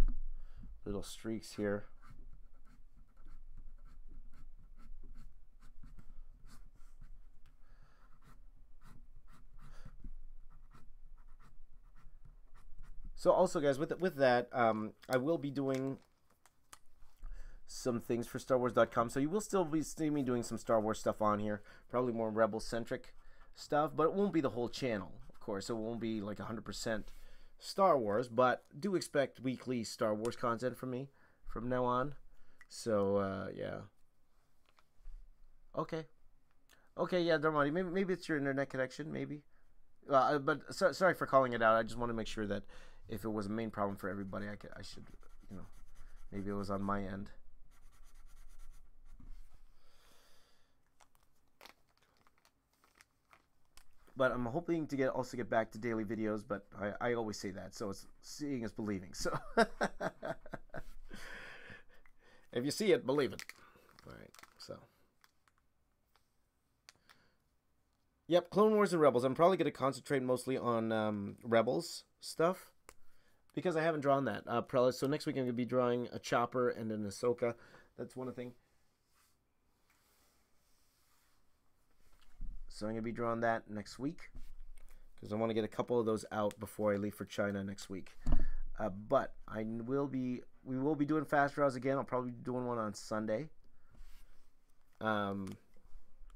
little streaks here. So also, guys, with with that, um, I will be doing some things for StarWars.com. So you will still be seeing me doing some Star Wars stuff on here, probably more Rebel centric stuff, but it won't be the whole channel, of course. It won't be like 100% Star Wars, but do expect weekly Star Wars content from me from now on. So uh, yeah. Okay. Okay, yeah, Darmani, maybe maybe it's your internet connection, maybe. Uh, but so, sorry for calling it out. I just want to make sure that if it was a main problem for everybody, I, could, I should, you know, maybe it was on my end. But I'm hoping to get also get back to daily videos, but I, I always say that, so it's seeing is believing. So *laughs* if you see it, believe it. All right, so. Yep, Clone Wars and Rebels. I'm probably going to concentrate mostly on um, Rebels stuff because I haven't drawn that. Uh, so next week I'm going to be drawing a Chopper and an Ahsoka. That's one thing. So I'm going to be drawing that next week because I want to get a couple of those out before I leave for China next week. Uh, but I will be, we will be doing fast draws again. I'll probably be doing one on Sunday. Um,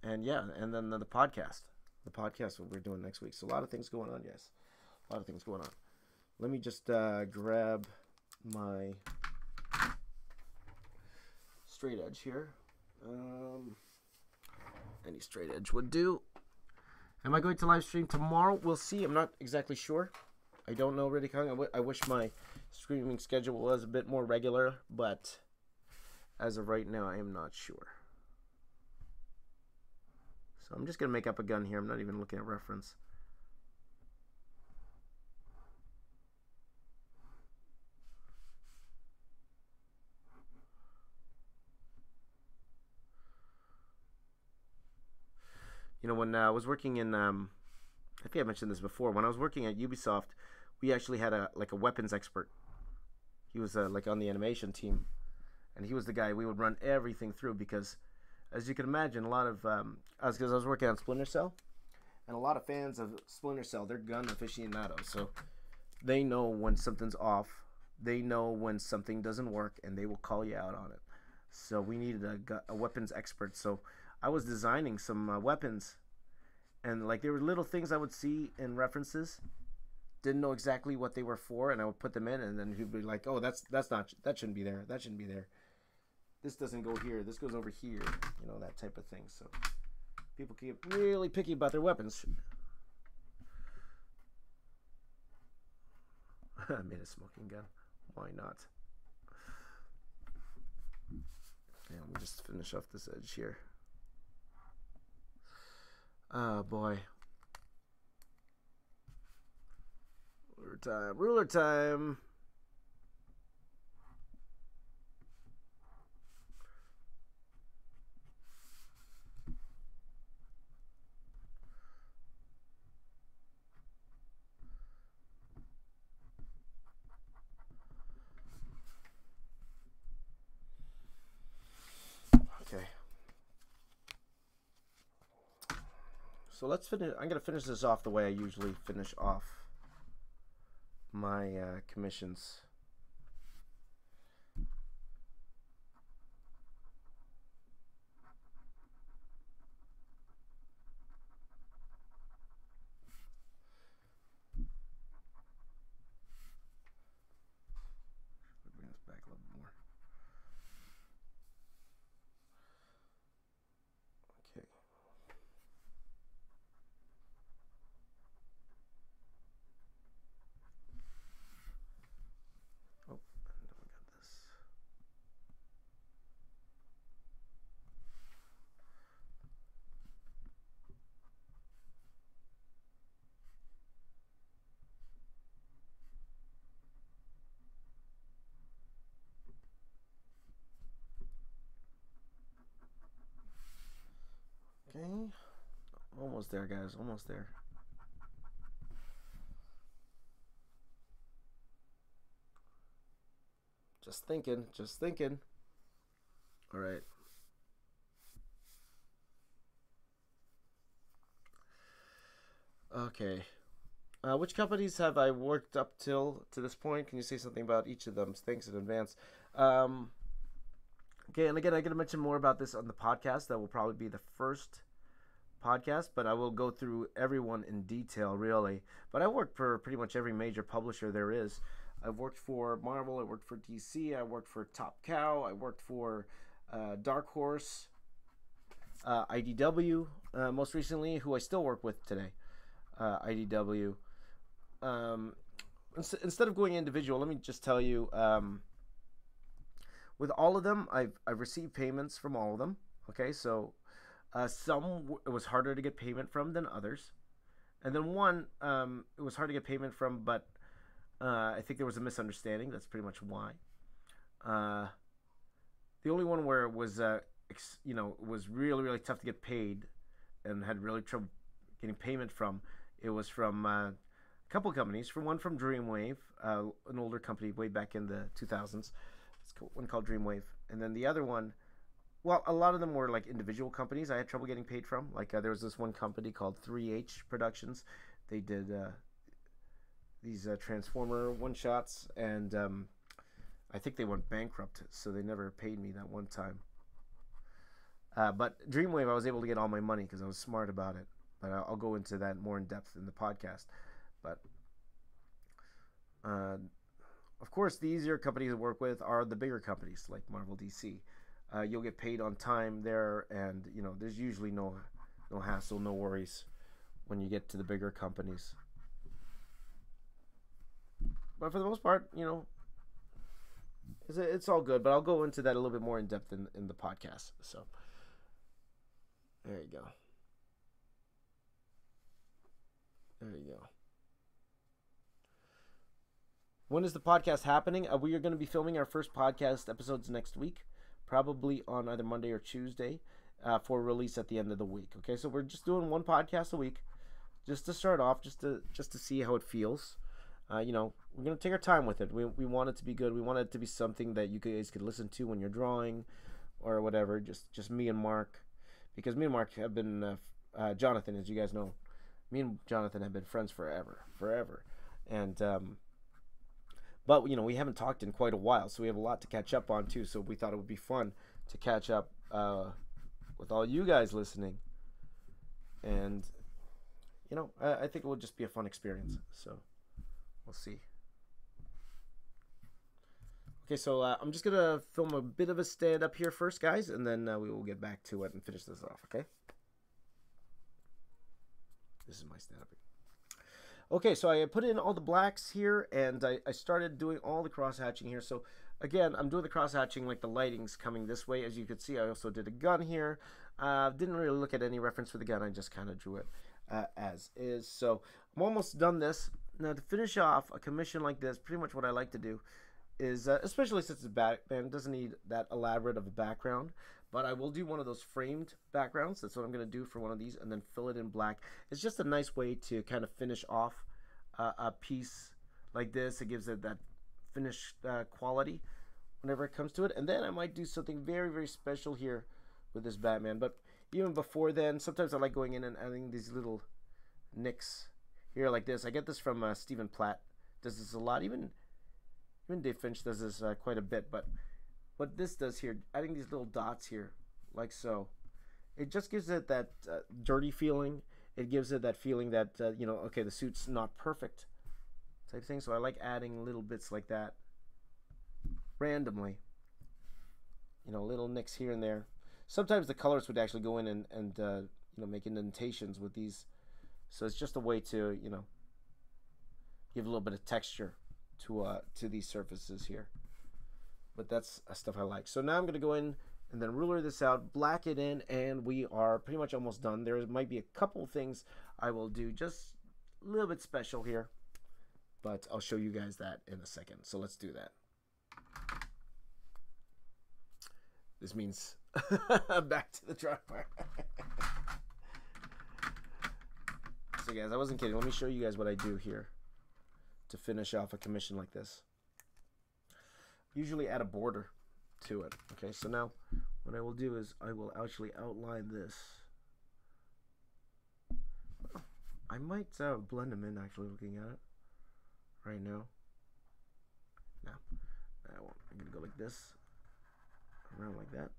and yeah, and then the, the podcast, the podcast what we're doing next week. So a lot of things going on, yes, a lot of things going on. Let me just uh, grab my straight edge here. Um, any straight edge would do. Am I going to live stream tomorrow? We'll see. I'm not exactly sure. I don't know really, Kong. I, wish my streaming schedule was a bit more regular, but as of right now, I am not sure. So I'm just going to make up a gun here. I'm not even looking at reference. You know, when uh, I was working in, um, I think I mentioned this before. When I was working at Ubisoft, we actually had a like a weapons expert. He was uh, like on the animation team, and he was the guy we would run everything through because, as you can imagine, a lot of um, because I was working on Splinter Cell, and a lot of fans of Splinter Cell, they're gun aficionados, so they know when something's off. They know when something doesn't work, and they will call you out on it. So we needed a, a weapons expert. So I was designing some uh, weapons, and like there were little things I would see in references, didn't know exactly what they were for, and I would put them in, and then he'd be like, "Oh, that's that's not that shouldn't be there. That shouldn't be there. This doesn't go here. This goes over here. You know that type of thing." So people get really picky about their weapons. *laughs* I made a smoking gun. Why not? Let me just finish off this edge here. Oh boy. Ruler time. Ruler time. So let's finish. I'm gonna finish this off the way I usually finish off my uh, commissions. Bring this back a little bit more. Okay. Oh, and then we got this. Okay. Almost there, guys. Almost there. Just thinking. Just thinking. All right. Okay. Uh, which companies have I worked up till to this point? Can you say something about each of them? Thanks in advance. Um, okay, and again, I'm going to mention more about this on the podcast. That will probably be the first podcast, but I will go through everyone in detail, really. But I worked for pretty much every major publisher there is. I've worked for Marvel, I worked for DC, I worked for Top Cow, I worked for uh, Dark Horse, uh, IDW, uh, most recently, who I still work with today. Uh, IDW. Um, ins- instead of going individual, let me just tell you. Um, with all of them, I've I've received payments from all of them. Okay, so uh, some it was harder to get payment from than others, and then one um, it was hard to get payment from, but uh, I think there was a misunderstanding. That's pretty much why. Uh, the only one where it was uh, ex- you know was really really tough to get paid, and had really trouble getting payment from. It was from uh, a couple companies. From one from Dreamwave, uh, an older company way back in the 2000s. It's one called Dreamwave, and then the other one well, a lot of them were like individual companies I had trouble getting paid from. Like uh, there was this one company called 3H Productions. They did uh, these uh, Transformer one shots, and um, I think they went bankrupt, so they never paid me that one time. Uh, but Dreamwave, I was able to get all my money because I was smart about it. But I'll, go into that more in depth in the podcast. But uh, of course, the easier companies to work with are the bigger companies like Marvel, DC. Uh, you'll get paid on time there, and you know there's usually no no hassle, no worries when you get to the bigger companies. But for the most part, you know, it's, it's all good. But I'll go into that a little bit more in depth in in the podcast. So there you go. There you go. When is the podcast happening? Uh, we are going to be filming our first podcast episodes next week, probably on either Monday or Tuesday, uh, for release at the end of the week. Okay, so we're just doing one podcast a week, just to start off, just to just to see how it feels. Uh, you know, we're gonna take our time with it. We we want it to be good. We want it to be something that you guys could listen to when you're drawing, or whatever. Just just me and Mark, because me and Mark have been uh, uh, Jonathan, as you guys know, me and Jonathan have been friends forever, forever, and um, but you know we haven't talked in quite a while, so we have a lot to catch up on too. So we thought it would be fun to catch up uh, with all you guys listening, and you know I, I think it will just be a fun experience. So we'll see. Okay, so uh, I'm just gonna film a bit of a stand up here first, guys, and then uh, we will get back to it and finish this off. Okay. This is my stand up. Okay, so I put in all the blacks here, and I, I started doing all the cross hatching here. So again, I'm doing the cross hatching like the lighting's coming this way. As you can see, I also did a gun here. Uh, didn't really look at any reference for the gun. I just kind of drew it uh, as is. So I'm almost done this. Now to finish off a commission like this, pretty much what I like to do is, uh, especially since it's Batman, doesn't need that elaborate of a background. But I will do one of those framed backgrounds. That's what I'm going to do for one of these, and then fill it in black. It's just a nice way to kind of finish off uh, a piece like this. It gives it that finished uh, quality whenever it comes to it. And then I might do something very, very special here with this Batman. But even before then, sometimes I like going in and adding these little nicks here like this. I get this from uh, Stephen Platt. Does this a lot. Even even Dave Finch does this uh, quite a bit. But what this does here, adding these little dots here, like so, it just gives it that uh, dirty feeling. It gives it that feeling that uh, you know, okay, the suit's not perfect type thing. So I like adding little bits like that randomly. You know, little nicks here and there. Sometimes the colors would actually go in and, and uh, you know make indentations with these. So it's just a way to you know give a little bit of texture to uh, to these surfaces here. But that's stuff I like. So now I'm going to go in and then ruler this out, black it in, and we are pretty much almost done. There might be a couple things I will do just a little bit special here, but I'll show you guys that in a second. So let's do that. This means *laughs* back to the drawing board. *laughs* so guys, I wasn't kidding. Let me show you guys what I do here to finish off a commission like this. Usually add a border to it. Okay, so now what I will do is I will actually outline this. I might uh, blend them in actually looking at it right now. Now, I I'm going to go like this, around like that.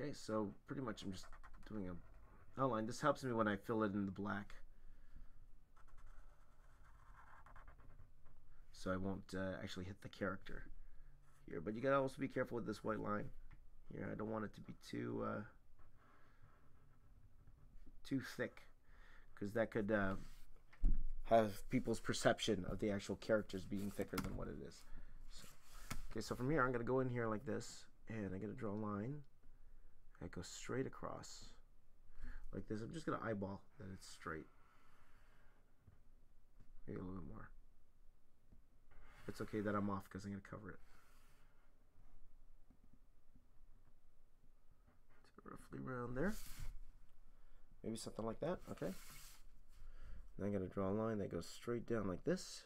Okay, so pretty much I'm just doing a outline. This helps me when I fill it in the black. So I won't uh, actually hit the character here. But you gotta also be careful with this white line here. I don't want it to be too uh, too thick because that could uh, have people's perception of the actual characters being thicker than what it is. So, okay, so from here I'm gonna go in here like this and I'm gonna draw a line that goes straight across like this. I'm just going to eyeball that it's straight. Maybe a little bit more. It's okay that I'm off because I'm going to cover it. So roughly around there. Maybe something like that. Okay. Then I'm going to draw a line that goes straight down like this.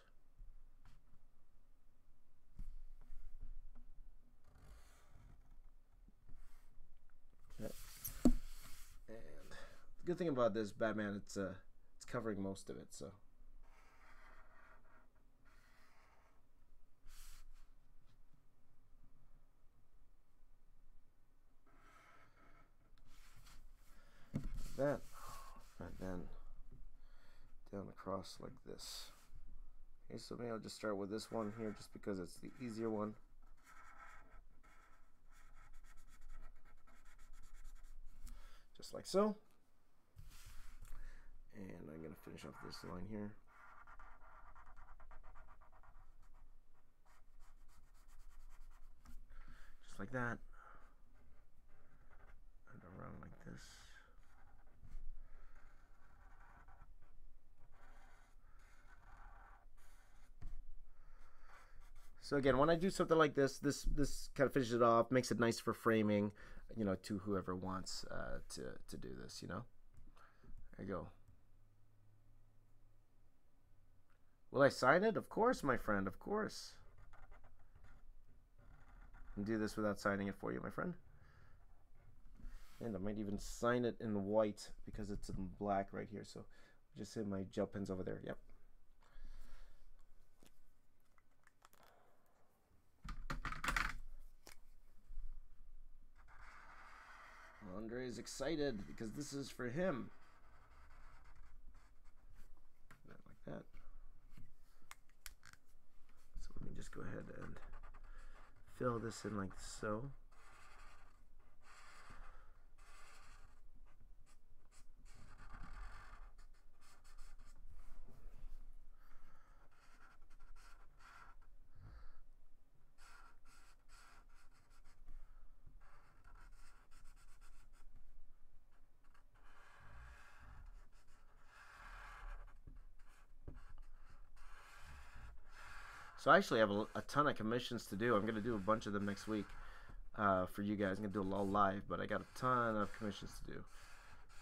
Good thing about this Batman, it's uh, it's covering most of it, so. That, and then down across like this. Okay, so maybe I'll just start with this one here just because it's the easier one. Just like so. And I'm going to finish off this line here. Just like that. And around like this. So again, when I do something like this, this this kind of finishes it off, makes it nice for framing, you know, to whoever wants uh, to to do this. You know, there you go. Will I sign it? Of course, my friend, of course. And do this without signing it for you, my friend. And I might even sign it in white because it's in black right here. So just say my gel pens over there. Yep. Andre is excited because this is for him. Like that. Go ahead and fill this in like so. So I actually have a, a ton of commissions to do. I'm gonna do a bunch of them next week uh, for you guys. I'm gonna do a all live, but I got a ton of commissions to do.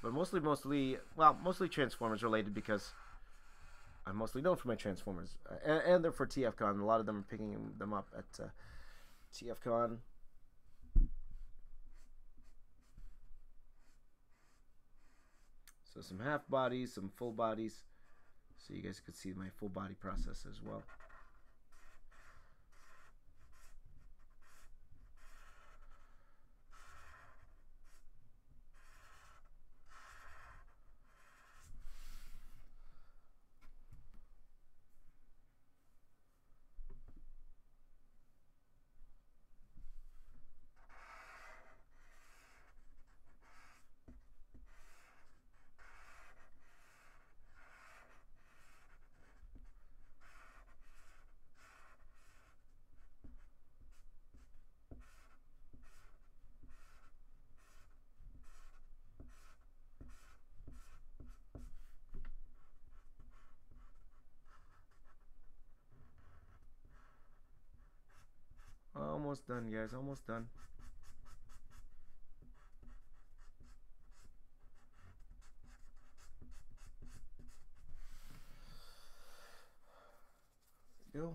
But mostly, mostly, well, mostly Transformers related because I'm mostly known for my Transformers, uh, and, and, they're for TFCon. A lot of them are picking them up at uh, TFCon. So some half bodies, some full bodies, so you guys could see my full body process as well. Almost done, guys. Almost done. Go.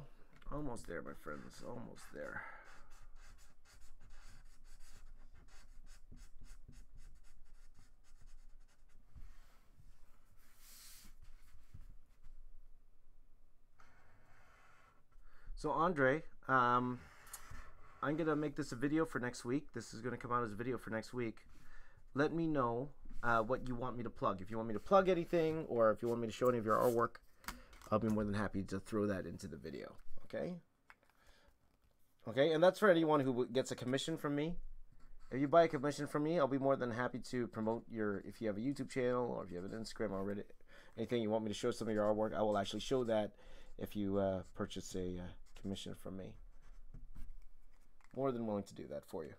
Almost there, my friends. Almost there. So Andre, um, I'm gonna make this a video for next week. This is gonna come out as a video for next week. Let me know uh, what you want me to plug. If you want me to plug anything, or if you want me to show any of your artwork, I'll be more than happy to throw that into the video. Okay. Okay, and that's for anyone who gets a commission from me. If you buy a commission from me, I'll be more than happy to promote your. If you have a YouTube channel or if you have an Instagram already, anything you want me to show some of your artwork, I will actually show that if you uh, purchase a uh, commission from me more than willing to do that for you.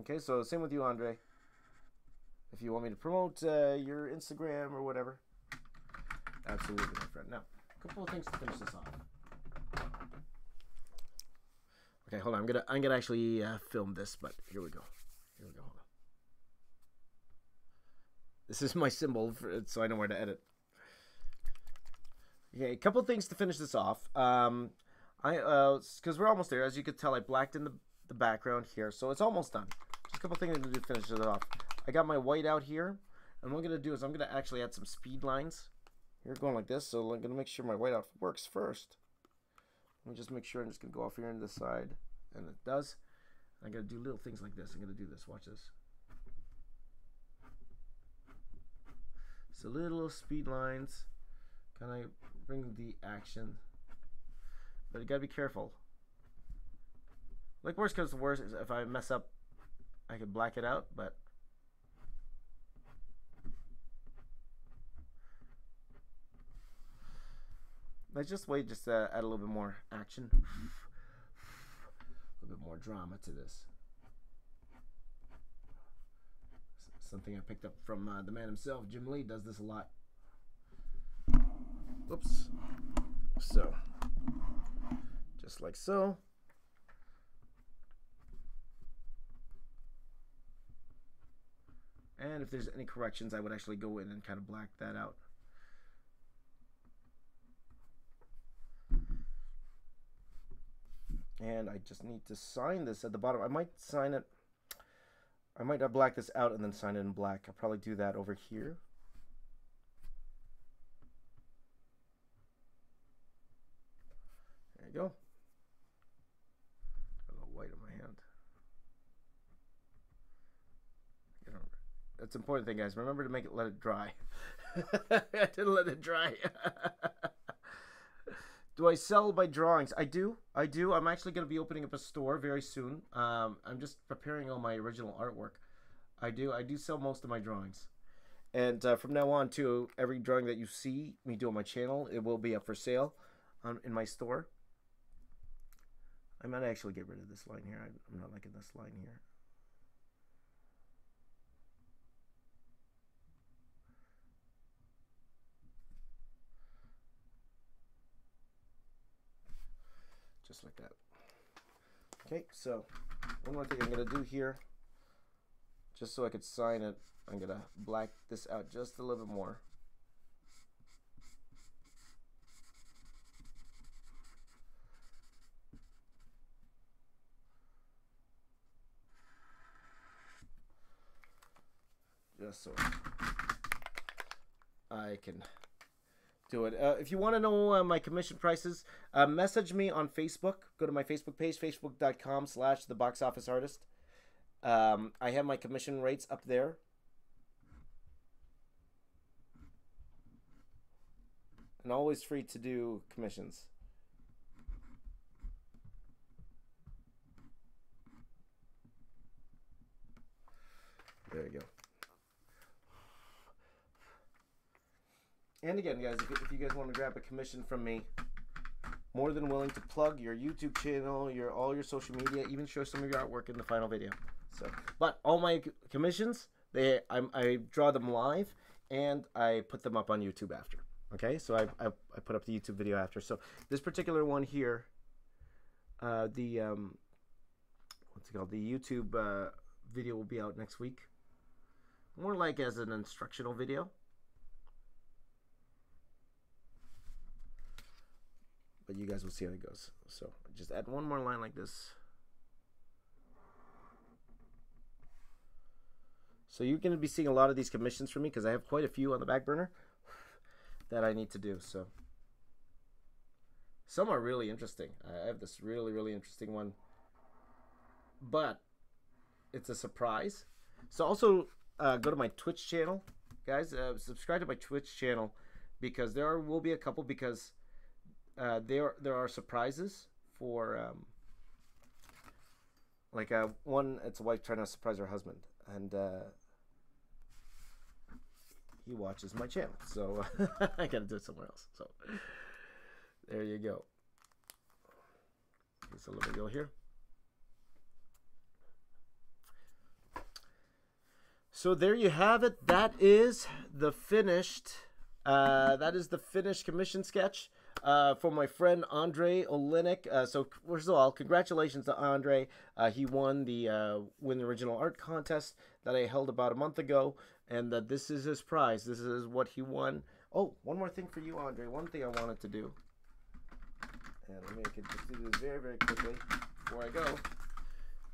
Okay, so same with you, Andre. If you want me to promote uh, your Instagram or whatever, absolutely, my friend. Now, a couple of things to finish this off. Okay, hold on. I'm gonna I'm gonna actually uh, film this, but here we go. Here we go. Hold on. This is my symbol, for, so I know where to edit. Okay, a couple things to finish this off. Um, I uh, because we're almost there. As you could tell, I blacked in the the background here. So it's almost done. Just a couple things to do to finish it off. I got my white out here. And what I'm going to do is I'm going to actually add some speed lines. Here going like this. So I'm going to make sure my whiteout works first. Let me just make sure I'm just going to go off here on this side. And it does. I'm going to do little things like this. I'm going to do this. Watch this. So little speed lines. Can I bring the action? But you got to be careful. Like worst comes to worst, is if I mess up, I could black it out, but let's just wait, just uh, add a little bit more action, *sighs* a little bit more drama to this. Something I picked up from uh, the man himself, Jim Lee, does this a lot. Oops. So, just like so. And if there's any corrections, I would actually go in and kind of black that out. And I just need to sign this at the bottom. I might sign it. I might black this out and then sign it in black. I'll probably do that over here. There you go. That's an important thing, guys. Remember to make it let it dry. *laughs* I didn't let it dry. *laughs* do I sell my drawings? I do. I do. I'm actually going to be opening up a store very soon. Um, I'm just preparing all my original artwork. I do. I do sell most of my drawings. And uh, from now on, too, every drawing that you see me do on my channel, it will be up for sale um, in my store. I might actually get rid of this line here. I'm not liking this line here. Just like that. Okay, so one more thing I'm gonna do here, just so I could sign it, I'm gonna black this out just a little bit more. Just so I can do it. Uh, if you want to know uh, my commission prices, uh, message me on Facebook. Go to my Facebook page, facebook.com slash the box office artist. Um, I have my commission rates up there. And always free to do commissions. There you go. And again, guys, if, if you guys want to grab a commission from me, more than willing to plug your YouTube channel, your all your social media, even show some of your artwork in the final video. So, but all my commissions, they I, I draw them live and I put them up on YouTube after. Okay, so I, I, I put up the YouTube video after. So this particular one here, uh, the um, what's it called? The YouTube uh, video will be out next week. More like as an instructional video. But you guys will see how it goes. So just add one more line like this. So you're going to be seeing a lot of these commissions from me because I have quite a few on the back burner *laughs* that I need to do. So some are really interesting. I have this really, really interesting one, but it's a surprise. So also uh, go to my Twitch channel, guys. Uh, subscribe to my Twitch channel because there will be a couple because uh, there there are surprises for um, like uh, one it's a wife trying to surprise her husband and uh, he watches my channel so *laughs* I gotta do it somewhere else so there you go. It's a little video here so there you have it. That is the finished uh, that is the finished commission sketch uh, for my friend Andre Olenek. Uh, so first of all, congratulations to Andre. Uh, he won the uh, Win the Original Art contest that I held about a month ago, and that this is his prize. This is what he won. Oh, one more thing for you, Andre. One thing I wanted to do, and let me just do this very very quickly before I go,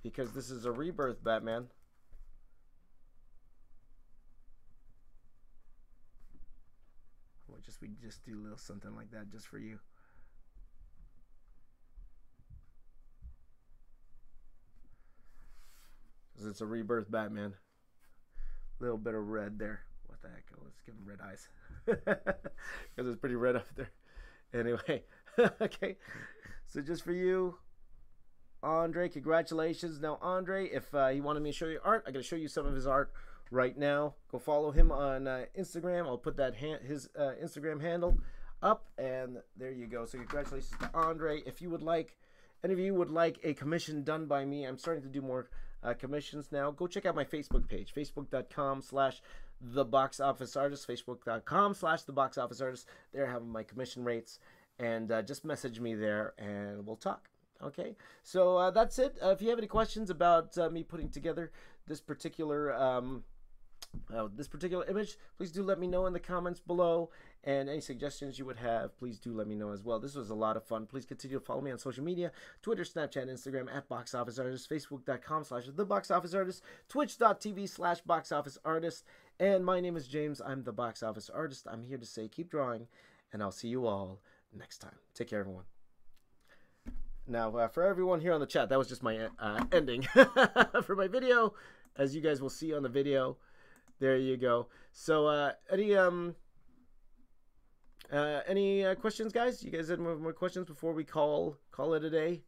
because this is a rebirth Batman. Just we just do a little something like that just for you. Cause it's a rebirth Batman. A little bit of red there. What the heck? Oh, let's give him red eyes. *laughs* Because it's pretty red up there. Anyway, *laughs* okay. So just for you, Andre, congratulations. Now, Andre, if uh, he wanted me to show you art, I got to show you some of his art right now. Go follow him on uh, Instagram. I'll put that his uh, Instagram handle up, and there you go. So congratulations to Andre. If you would like, any of you would like a commission done by me, I'm starting to do more uh, commissions now. Go check out my Facebook page, facebook.com slash the box office artist, facebook.com slash the box office artist. There I have my commission rates, and uh, just message me there, and we'll talk. Okay, so uh, that's it. Uh, if you have any questions about uh, me putting together this particular um, uh, this particular image, please do let me know in the comments below. And any suggestions you would have, please do let me know as well. This was a lot of fun. Please continue to follow me on social media Twitter, Snapchat, Instagram at Box Office Artist, Facebook.com slash The Box Office Artist, Twitch.tv slash Box Office Artist. And my name is James. I'm the Box Office Artist. I'm here to say keep drawing, and I'll see you all next time. Take care, everyone. Now, uh, for everyone here on the chat, that was just my uh, ending *laughs* for my video. As you guys will see on the video, there you go. So, uh, any um, uh, any uh, questions, guys? You guys have more, more questions before we call call it a day?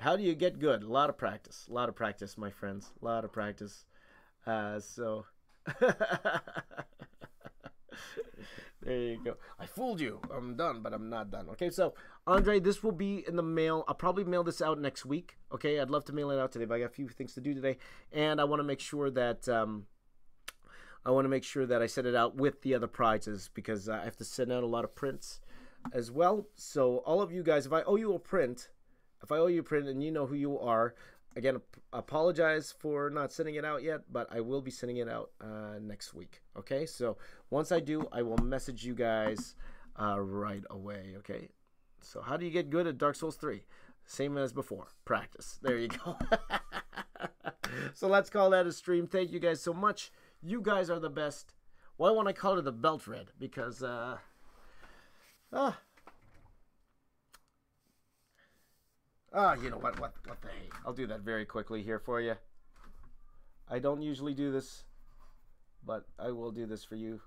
How do you get good? A lot of practice. A lot of practice, my friends. A lot of practice. Uh, so. *laughs* there you go. I fooled you. I'm done, but I'm not done. Okay, so Andre, this will be in the mail. I'll probably mail this out next week. Okay, I'd love to mail it out today, but I got a few things to do today, and I want to make sure that um, I want to make sure that I set it out with the other prizes because I have to send out a lot of prints as well. So all of you guys, if I owe you a print, if I owe you a print and you know who you are, again, apologize for not sending it out yet, but I will be sending it out uh, next week. Okay, so once I do, I will message you guys uh, right away. Okay, so how do you get good at Dark Souls 3? Same as before, practice. There you go. *laughs* so let's call that a stream. Thank you guys so much. You guys are the best. Why won't I call it the belt red? Because, uh, ah, Ah, you know what? What? What the hey? I'll do that very quickly here for you. I don't usually do this, but I will do this for you,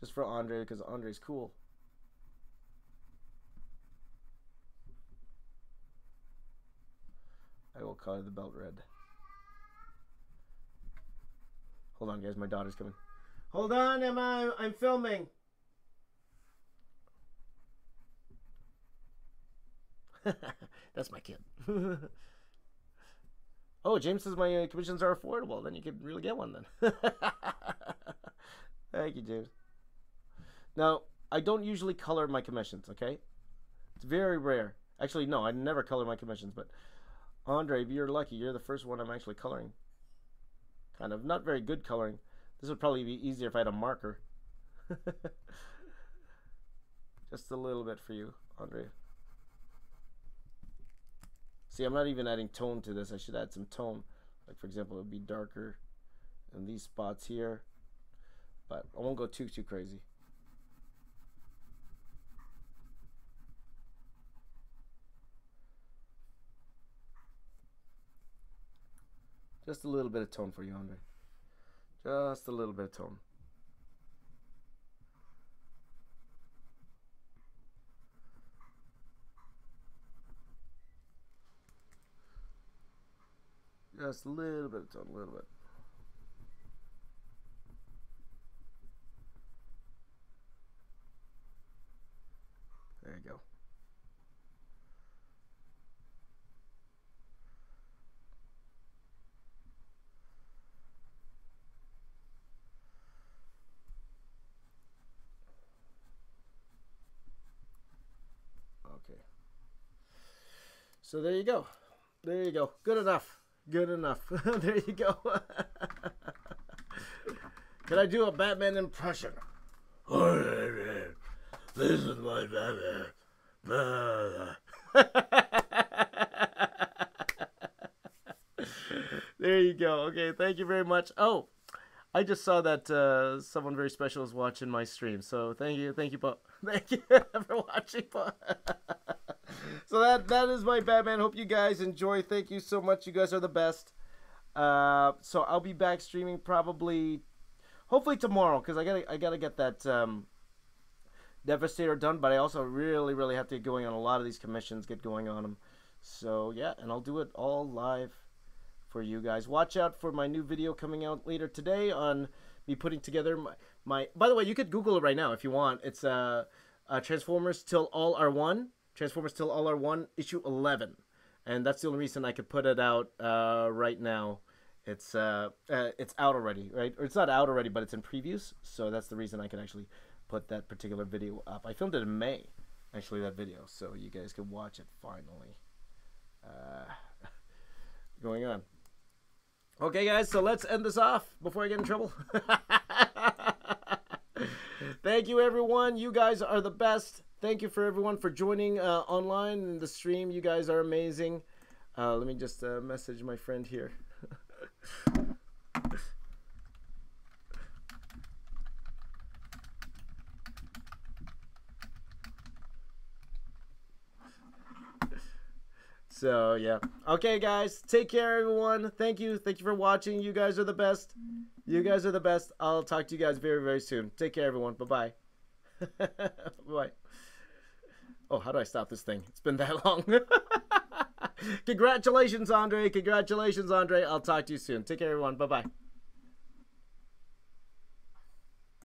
just for Andre because Andre's cool. I will call color the belt red. Hold on, guys. My daughter's coming. Hold on, Emma. I'm filming. *laughs* That's my kid. *laughs* oh, James says my uh, commissions are affordable. Then you could really get one then. *laughs* Thank you, James. Now, I don't usually color my commissions, okay? It's very rare. Actually, no, I never color my commissions, but Andre, if you're lucky, you're the first one I'm actually coloring. Kind of. Not very good coloring. This would probably be easier if I had a marker. *laughs* Just a little bit for you, Andre. See, I'm not even adding tone to this. I should add some tone. Like, for example, it would be darker in these spots here. But I won't go too, too crazy. Just a little bit of tone for you, Andre. Just a little bit of tone. Just a little bit, of tone, a little bit. There you go. Okay. So there you go. There you go. Good enough. Good enough. *laughs* there you go. *laughs* Can I do a Batman impression? *laughs* this is my Batman. there you go. Okay, thank you very much. Oh, I just saw that uh, someone very special is watching my stream. So thank you, thank you, Paul. Thank you for watching, Paul. So that that is my Batman. Hope you guys enjoy. Thank you so much. You guys are the best. Uh, so I'll be back streaming probably, hopefully tomorrow, because I gotta I gotta get that um, Devastator done. But I also really really have to get going on a lot of these commissions. Get going on them. So yeah, and I'll do it all live for you guys. Watch out for my new video coming out later today on me putting together my, my by the way, you could Google it right now if you want. It's uh, uh Transformers Till All Are One. Transformers Till All Are One, issue 11. And that's the only reason I could put it out uh, right now. It's uh, uh, it's out already, right? Or it's not out already, but it's in previews. So that's the reason I can actually put that particular video up. I filmed it in May, actually, that video. So you guys can watch it finally. Uh, *laughs* going on. Okay, guys, so let's end this off before I get in trouble. *laughs* Thank you, everyone. You guys are the best. Thank you for everyone for joining uh, online in the stream. You guys are amazing. Uh, let me just uh, message my friend here. *laughs* So yeah. Okay, guys. Take care, everyone. Thank you. Thank you for watching. You guys are the best. You guys are the best. I'll talk to you guys very, very soon. Take care, everyone. *laughs* Bye bye. Oh, how do I stop this thing? It's been that *laughs* long. Congratulations, Andre. Congratulations, Andre. I'll talk to you soon. Take care, everyone. Bye bye.